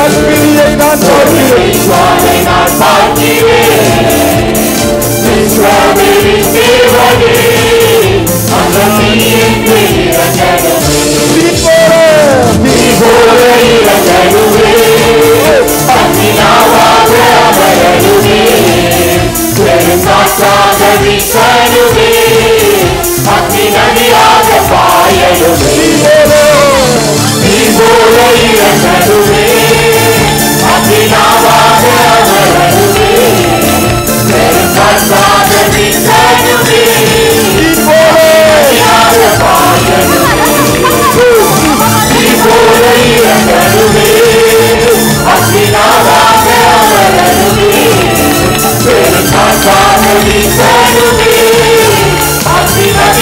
ஆஸ்பிரியை நான் பார்க்கிறேன் Saga, Saga, I'm gonna be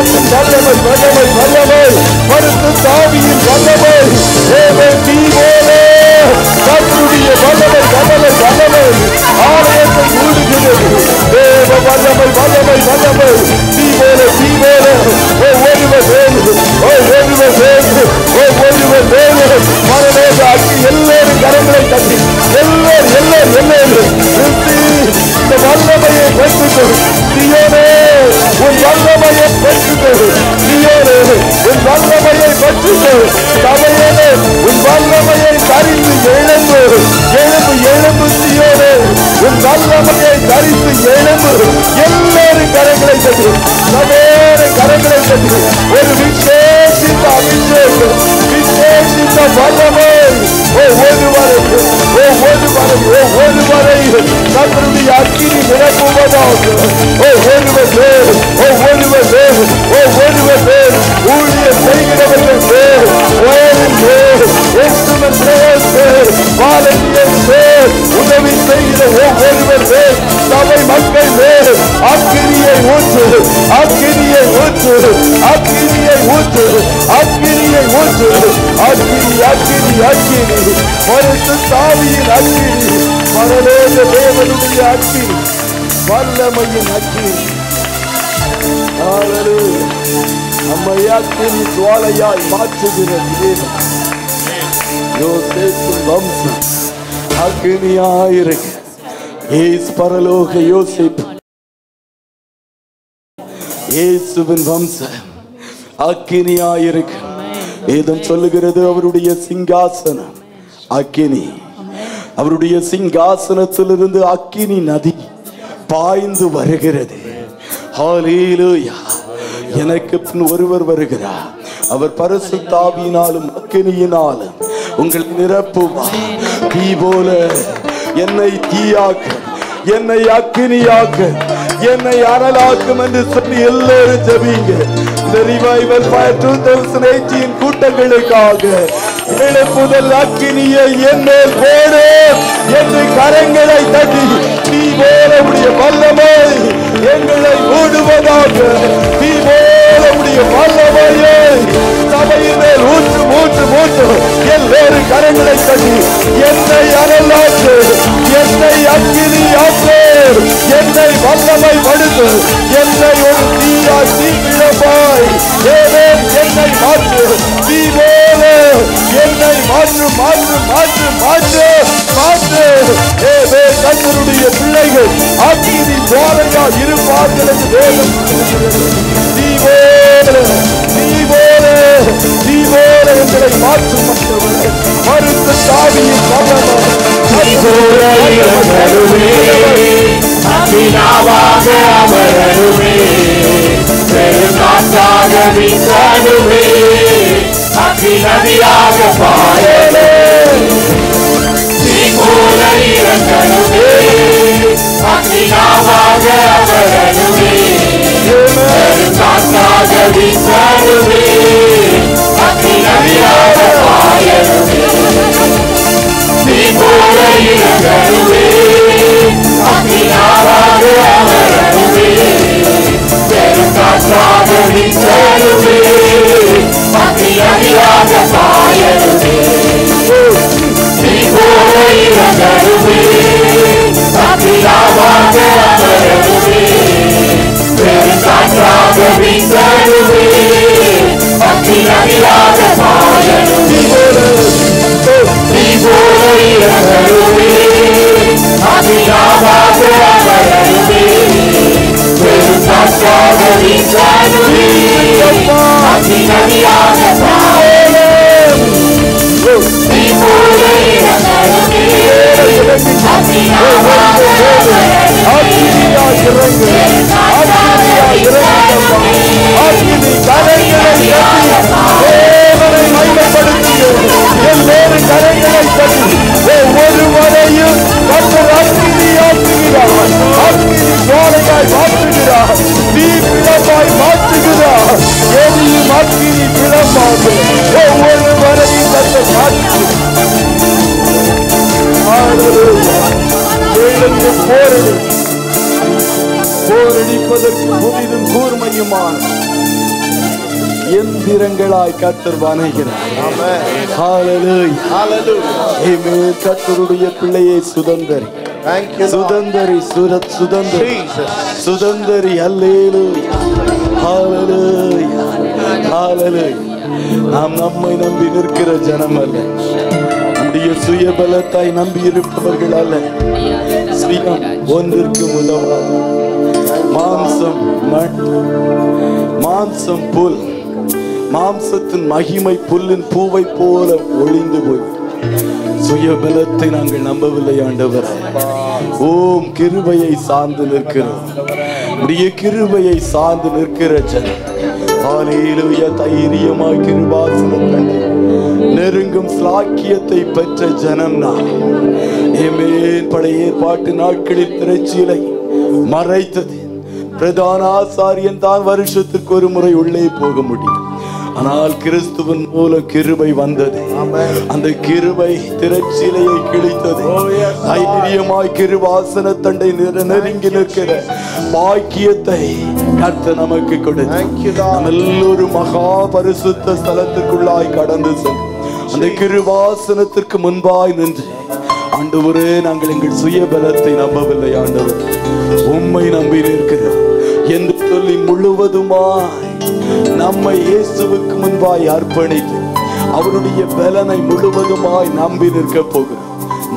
உன்னதத்தின் வல்லமை வல்லமை வல்லமை மறுத்து தாவியின் வல்லமை தேவை நீ போலே கர்த்தருடைய வல்லமை வல்லமை வல்லமை ஆலயத்தை மூடுகிறது தேவ வல்லமை வல்லமை வல்லமை நீ போல நீ போல ஓ ஒருவர் வேறு ஓ ஒருவர் வேறு ஓ ஒருவர் வேறு மனநேக அக்கி எல்லோரும் கரங்களை தட்டி எல்லோரும் எல்லோரும் எல்லோரும் நிறுத்தி இந்த வல்லமையை பெற்றுக்கொள் நீயோனே உன் வல்லமையை பெற்றுக்கொள். சபையோனே உன் வல்லமையை தரித்து எழும்பு. எழும்பு எழும்பு நீயோனே உன் வல்லமையை தரித்து எழும்பு. எல்லோரும் கரங்களை தட்டி. சபையோரை கரங்களை தட்டி. ஒரு விசேஷித்த அபிஷேகம் விசேஷித்த வல்லமை. ஓ ஒருவரை ஓ ஒருவரை ஓ ஒருவரை கத்தருடைய அக்கினி நிரப்புவதாக ஓ ஒருவர் வாலண்டியர் உதவி செய்கிற ஒவ்வொருவர் மேல் சபை மக்கள் மேல் அக்கிரியை ஊற்று அக்கிரியை ஊற்று அக்கிரியை ஊற்று அக்கிரியை ஊற்று அக்கிரி அக்கிரி அக்கிரி மறுத்து சாவியின் அக்கிரி மரலோக தேவனுடைய அக்கிரி வல்லமையின் அக்கிரி நம்மை அக்கிரி சுவாலையாய் மாற்றுகிற தேவன் யோசேப்பு வம்சம். அக்னியாயிருக்கு ஏஸ் பரலோக யோசிப்பு. இயேசுவின் வம்சம் அக்கினியாயிருக்கு வேதம் சொல்லுகிறது அவருடைய சிங்காசனம் அக்கினி அவருடைய சிங்காசனத்திலிருந்து அக்கினி நதி பாய்ந்து வருகிறது. எனக்கு பின் ஒருவர் வருகிறார். அவர் பரிசுத்தாவியினாலும் அக்கினியினாலும் உங்கள் நிரப்புமா? தீ போல என்னை தீயாக்க என்னை அக்கினியாக்க என்னை அனலாக்கும் என்று சொல்லி எல்லாரும் ஜபிங்க. இந்த revival fire two thousand eighteen கூட்டங்களுக்காக எழுப்புதல் அக்கினியை என்ன போடு என்று கரங்களை தட்டி நீ போல உடைய வல்லமை எங்களை மூடுவதாக நீ போல உடைய வல்லமையை. சபையின் மேல் ஊற்று ஊற்று ஊற்று எல்லோரும் கரங்களை தட்டி என்னை அனலாற்று என்னை அக்கினி ஆக்கு என்னை வல்லமை படுத்து என்னை ஒரு தீயா தீவிழப்பாய் ஏதே என்னை மாற்று தீ போல என்னை மாற்று மாற்று மாற்று மாற்று மாற்று. ஏதே கத்தருடைய பிள்ளைகள் அக்கினி ஜோலையா இரு என்று வேதம் சொல்லுகிறது. நீ போல நீ போல நீ போல எங்களை மாற்றும் மற்றவர்கள் சாவியின் அபினாவாக பெருங்காற்றாக வீசணுமே நீ போல இறங்கணுமே அகினாவாக அமரருமே பெருங்காற்றாக வீசணுமே அகிநதியாக பாயலுமே நீ போல இறங்கணுமே அகினாவாக அமரணுமே பெருங்காற்றாக வீசணுமே அகிநதியாக பாயலுமே நீ போல இறங்கணுமே நதியாக பாயணும் நீ போல இறங்கணுமே Hallelujah. எந்திரங்களாய் கத்தர் வணைகிறார் Hallelujah. Amen. கர்த்தருடைய பிள்ளையை சுதந்தரி. சுதந்தரி சுரத் சுதந்தரி. சுதந்தரி அல்லேலூயா. ஹalleluya ஹalleluya நாம் நம்மை நம்பி நிற்கிற ஜனம் அல்ல. நம்முடைய சுயபலத்தாய் நம்பி இருப்பவர்கள் அல்ல. சுயம் ஒன்றிற்கு உதவாது? மாம்சம் மண் மாம்சம் புல். மாம்சத்தின் மகிமை புல்லின் பூவை போல ஒளிந்து போய். சுயபலத்தை நாங்கள் நம்பவில்லை ஆண்டவர். ஓம் கிருபையை சார்ந்து நிற்கிறோம் உடைய கிருபையை சார்ந்து நிற்கிற ஜனம். ஆலையிலுய தைரியமாய் கிருபாசனத்தை நெருங்கும் ஸ்லாக்கியத்தை பெற்ற ஜனம் நான். ஏமேன் பழைய ஏற்பாட்டு நாட்களில் திரைச்சீலை மறைத்தது. பிரதான ஆசாரியன் தான் வருஷத்திற்கு ஒரு முறை உள்ளே போக முடியும். ஆனால் கிறிஸ்துவின் மூலம் கிருபை வந்தது. அந்த கிருபை திரைச்சீலையை கிழித்தது. தைரியமாய் கிருவாசன தண்டை நெருங்கி நிற்கிற பாக்கியத்தை கர்த்தர் நமக்கு கொடுத்து எல்லோரும் மகா பரிசுத்த ஸ்தலத்துக்குள்ளாய் கடந்து சென்று அந்த கிருவாசனத்திற்கு முன்பாய் நின்று ஆண்டவரே நாங்கள் எங்கள் சுயபலத்தை நம்பவில்லை ஆண்டவர். உம்மை நம்பி நிற்கிறோம். என்று சொல்லி முழுவதுமாய் நம்மை இயேசுவுக்கு முன்பாய் அர்ப்பணித்து அவருடைய பலனை முழுவதுமாய் நம்பி நிற்க போகிறோம்.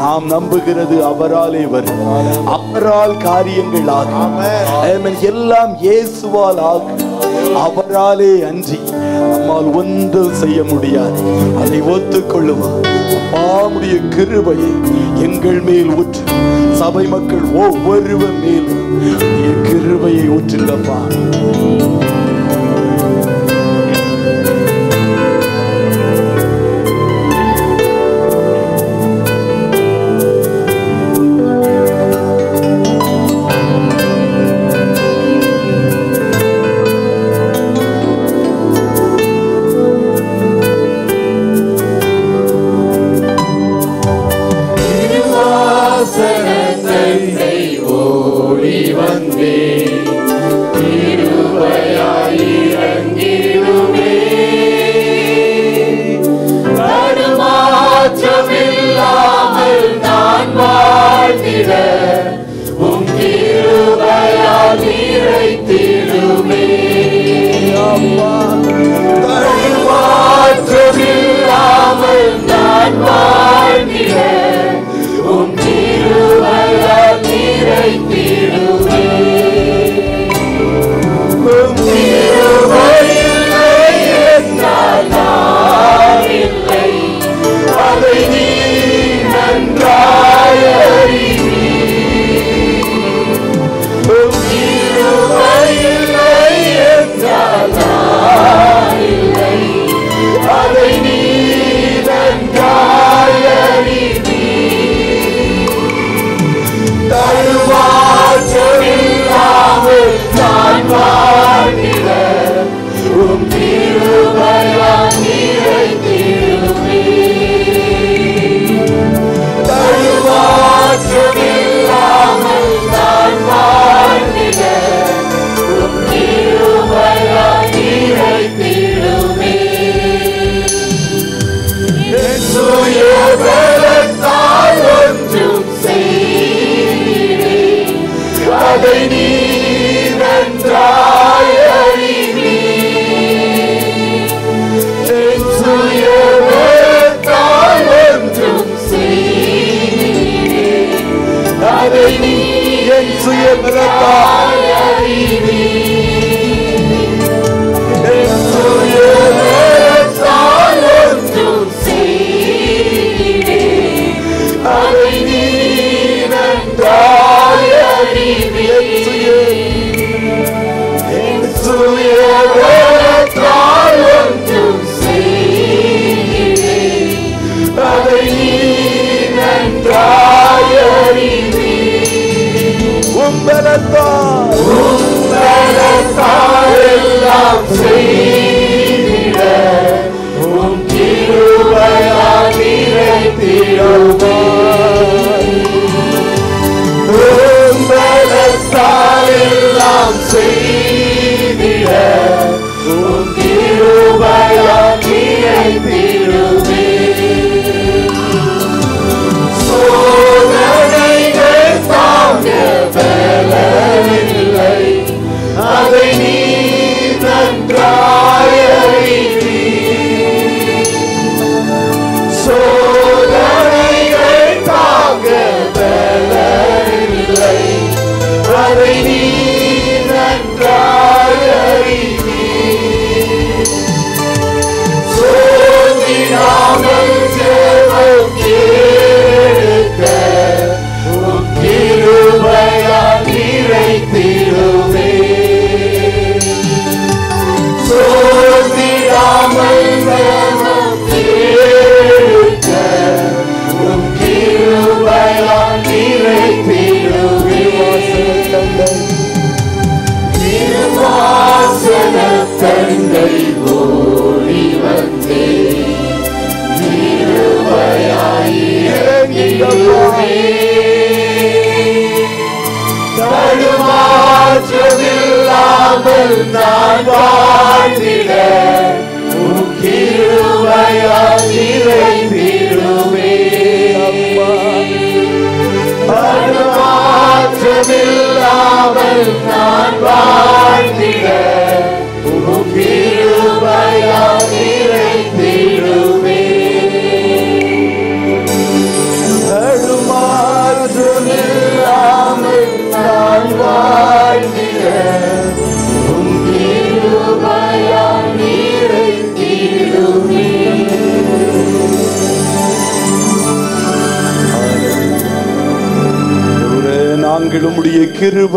நாம் நம்புகிறது அவராலே வரும் அவரால் காரியங்கள் ஆகும். எல்லாம் இயேசுவால் ஆகும். அவராலே அன்றி நம்மால் ஒன்றும் செய்ய முடியாது. அதை ஒத்துக்கொள்ளுவார். அப்பாவுடைய கிருபையை எங்கள் மேல் ஊற்று. சபை மக்கள் ஒவ்வொருவர் மேலும் கிருபையை ஊற்றுங்கப்பா.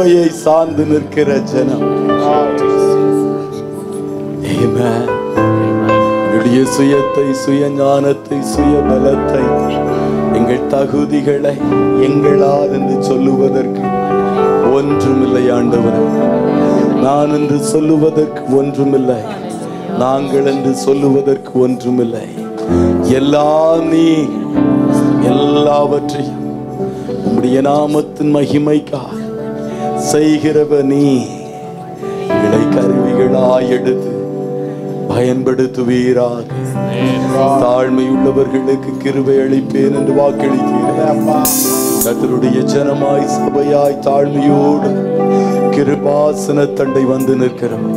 கிருபையை சார்ந்து நிற்கிற ஜனம். Amen. சுயத்தை சுய ஞானத்தை சுய பலத்தை எங்கள் தகுதிகளை எங்களால் என்று சொல்லுவதற்கு ஒன்றுமில்லை ஆண்டவர். நான் என்று சொல்லுவதற்கு ஒன்றுமில்லை நாங்கள் என்று சொல்லுவதற்கு ஒன்றுமில்லை. எல்லாம் நீ எல்லாவற்றையும் உம்முடைய நாமத்தின் மகிமைக்காக செய்கிறவ நீ. இலை கருவிகளாய் எடுத்து பயன்படுத்துவீராக. தாழ்மை உள்ளவர்களுக்கு கிருபை அளிப்பேன் என்று வாக்களித்தீர்கள் கர்த்தருடைய ஜனமாய் சபையாய் தாழ்மையோடு கிருபாசன தண்டை வந்து நிற்கிறோம்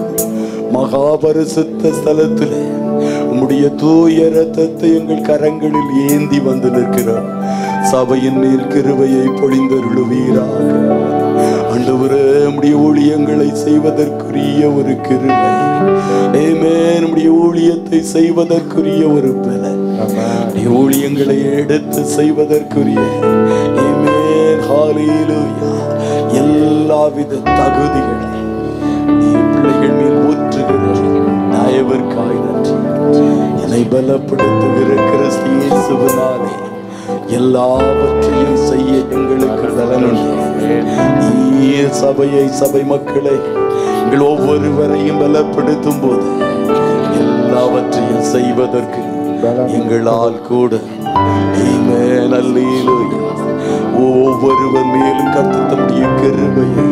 மகாபரிசுத்த ஸ்தலத்திலே உம்முடைய தூய ரத்தத்தை எங்கள் கரங்களில் ஏந்தி வந்து நிற்கிறோம் சபையின் மேல் கிருவையை பொழிந்தருளுவீராக. ஆண்டவரே நம்முடைய ஊழியங்களை செய்வதற்குரிய ஒரு கிருபை. ஏமே நம்முடைய ஊழியத்தை செய்வதற்குரிய ஒரு நம்முடைய ஊழியங்களை எடுத்து செய்வதற்குரிய. எல்லாவித தகுதிகளை பிள்ளைகள் மேல் ஊற்றுகிற தயவிற்காய் நன்றி. என்னை பலப்படுத்துகிற கிறிஸ்து இயேசுவினாலே. எல்லாவற்றையும் செய்ய எங்களுக்கு பலனுண்டு நீ சபையை சபை மக்களை எங்கள் ஒவ்வொருவரையும் பலப்படுத்தும் போது எல்லாவற்றையும் செய்வதற்கு எங்களால் கூட. ஒவ்வொருவர் மேலும் கர்த்தர் தம்முடைய கிருபையை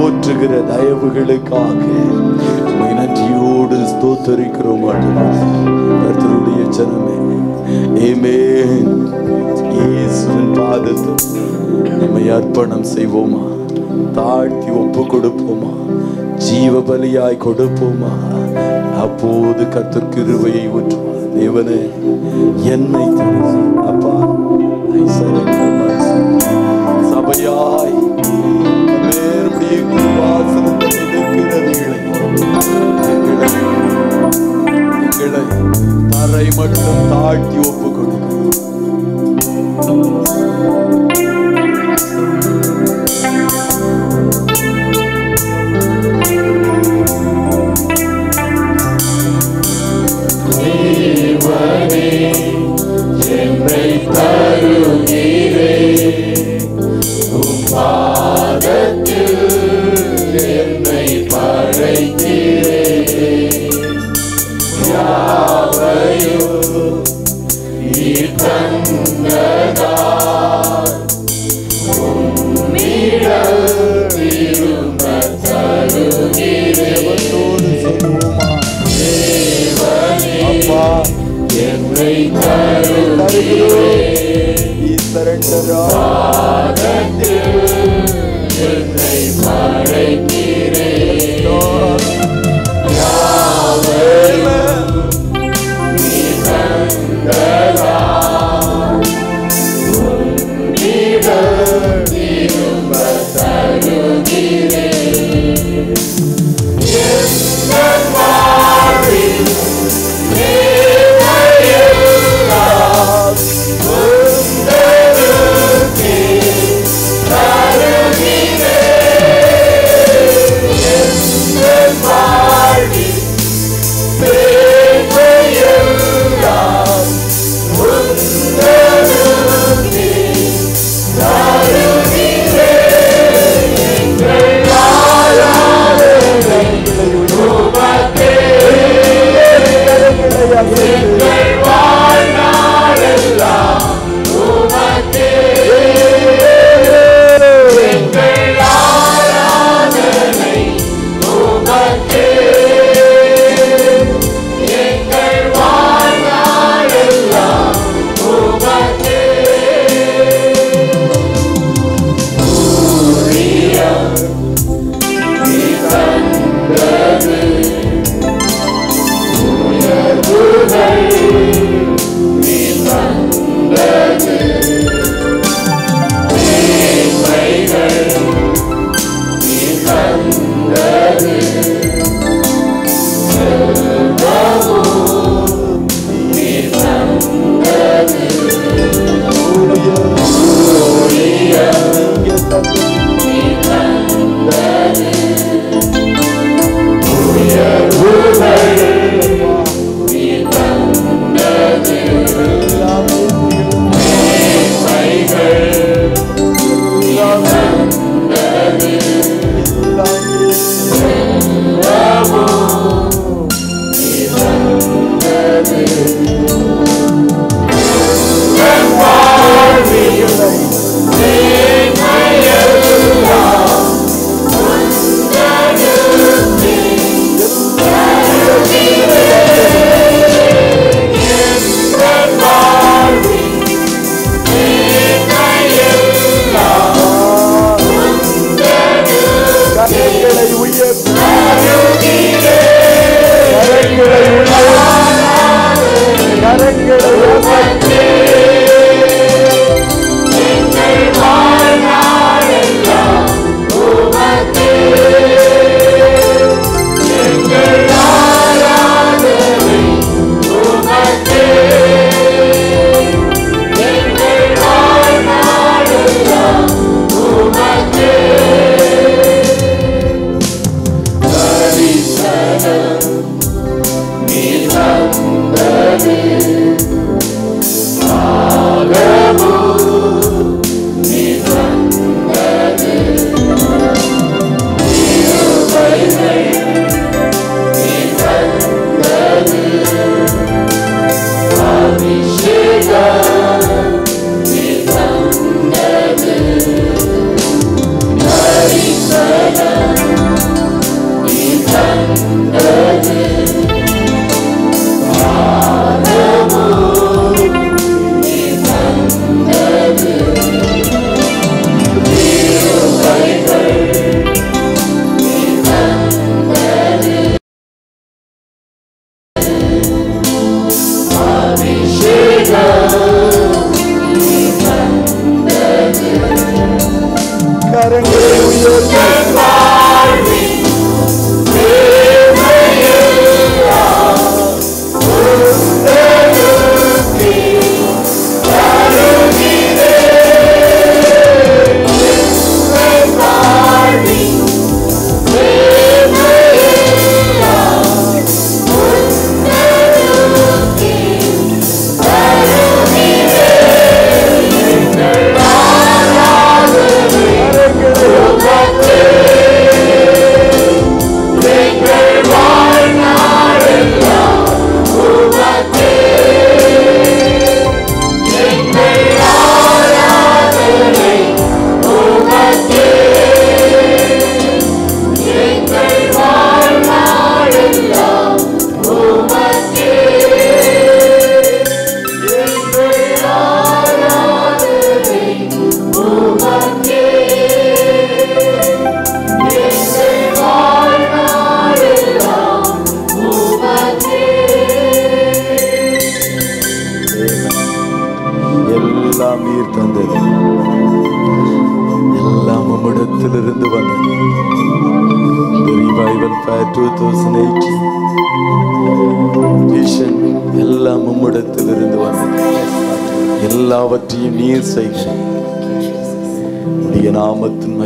ஊற்றுகிற தயவுகளுக்காக நன்றியோடு ஸ்தோத்தரிக்கிறோம் ஆண்டவரே. கர்த்தருடைய ஜனமே இயேசுவின் பாதத்தில் நம்மை அர்ப்பணம் செய்வோமா தாழ்த்தி ஒப்பு கொடுப்போமா ஜீவ பலியாய் கொடுப்போமா அப்போது கர்த்தர் கிருபையை ஊற்றுவார் தேவனே என்னை தரும். அப்பா சபையாய் நம்முடைய வாசனத்தை நிற்கிறவர்களை எங்களை எங்களை தரை மட்டும் தாழ்த்தி ஒப்பு கொடுக்கிறோம் என்னை நீ சரண்டரா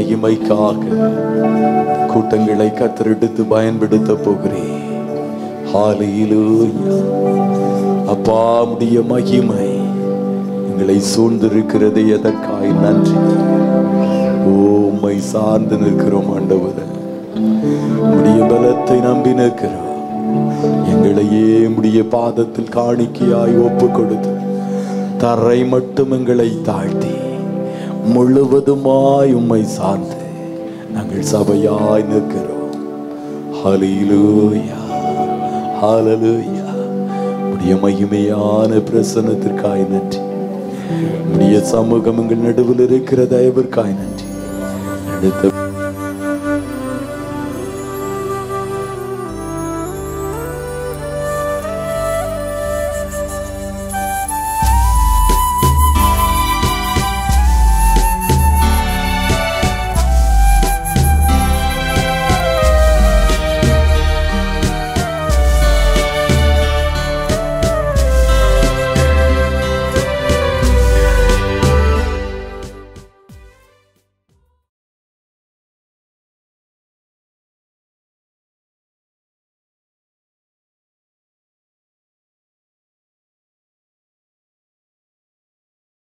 மகிமைக்காக கூட்டங்களை கத்தரெடுத்து பயன்படுத்த போகிறேன் அப்பா உடைய மகிமை எங்களை சூழ்ந்திருக்கிறது. எதற்காய் நன்றி. ஓமை சார்ந்து நிற்கிறோம் ஆண்டவரே. உடைய பலத்தை நம்பி நிற்கிறோம். எங்களையே உடைய பாதத்தில் காணிக்கையாய் ஒப்பு கொடுத்து தரை மட்டும் எங்களை தாழ்த்தி. முழுவதுமாய் உம்மை சார்ந்து நாங்கள் சபையாய் நிற்கிறோம். ஹalleluya ஹalleluya. உடைய மகிமையான பிரசன்னத்திற்காய் நன்றி. உடைய சமூகம் எங்கள் நடுவில் இருக்கிற தயவிற்காய் நன்றி. அடுத்த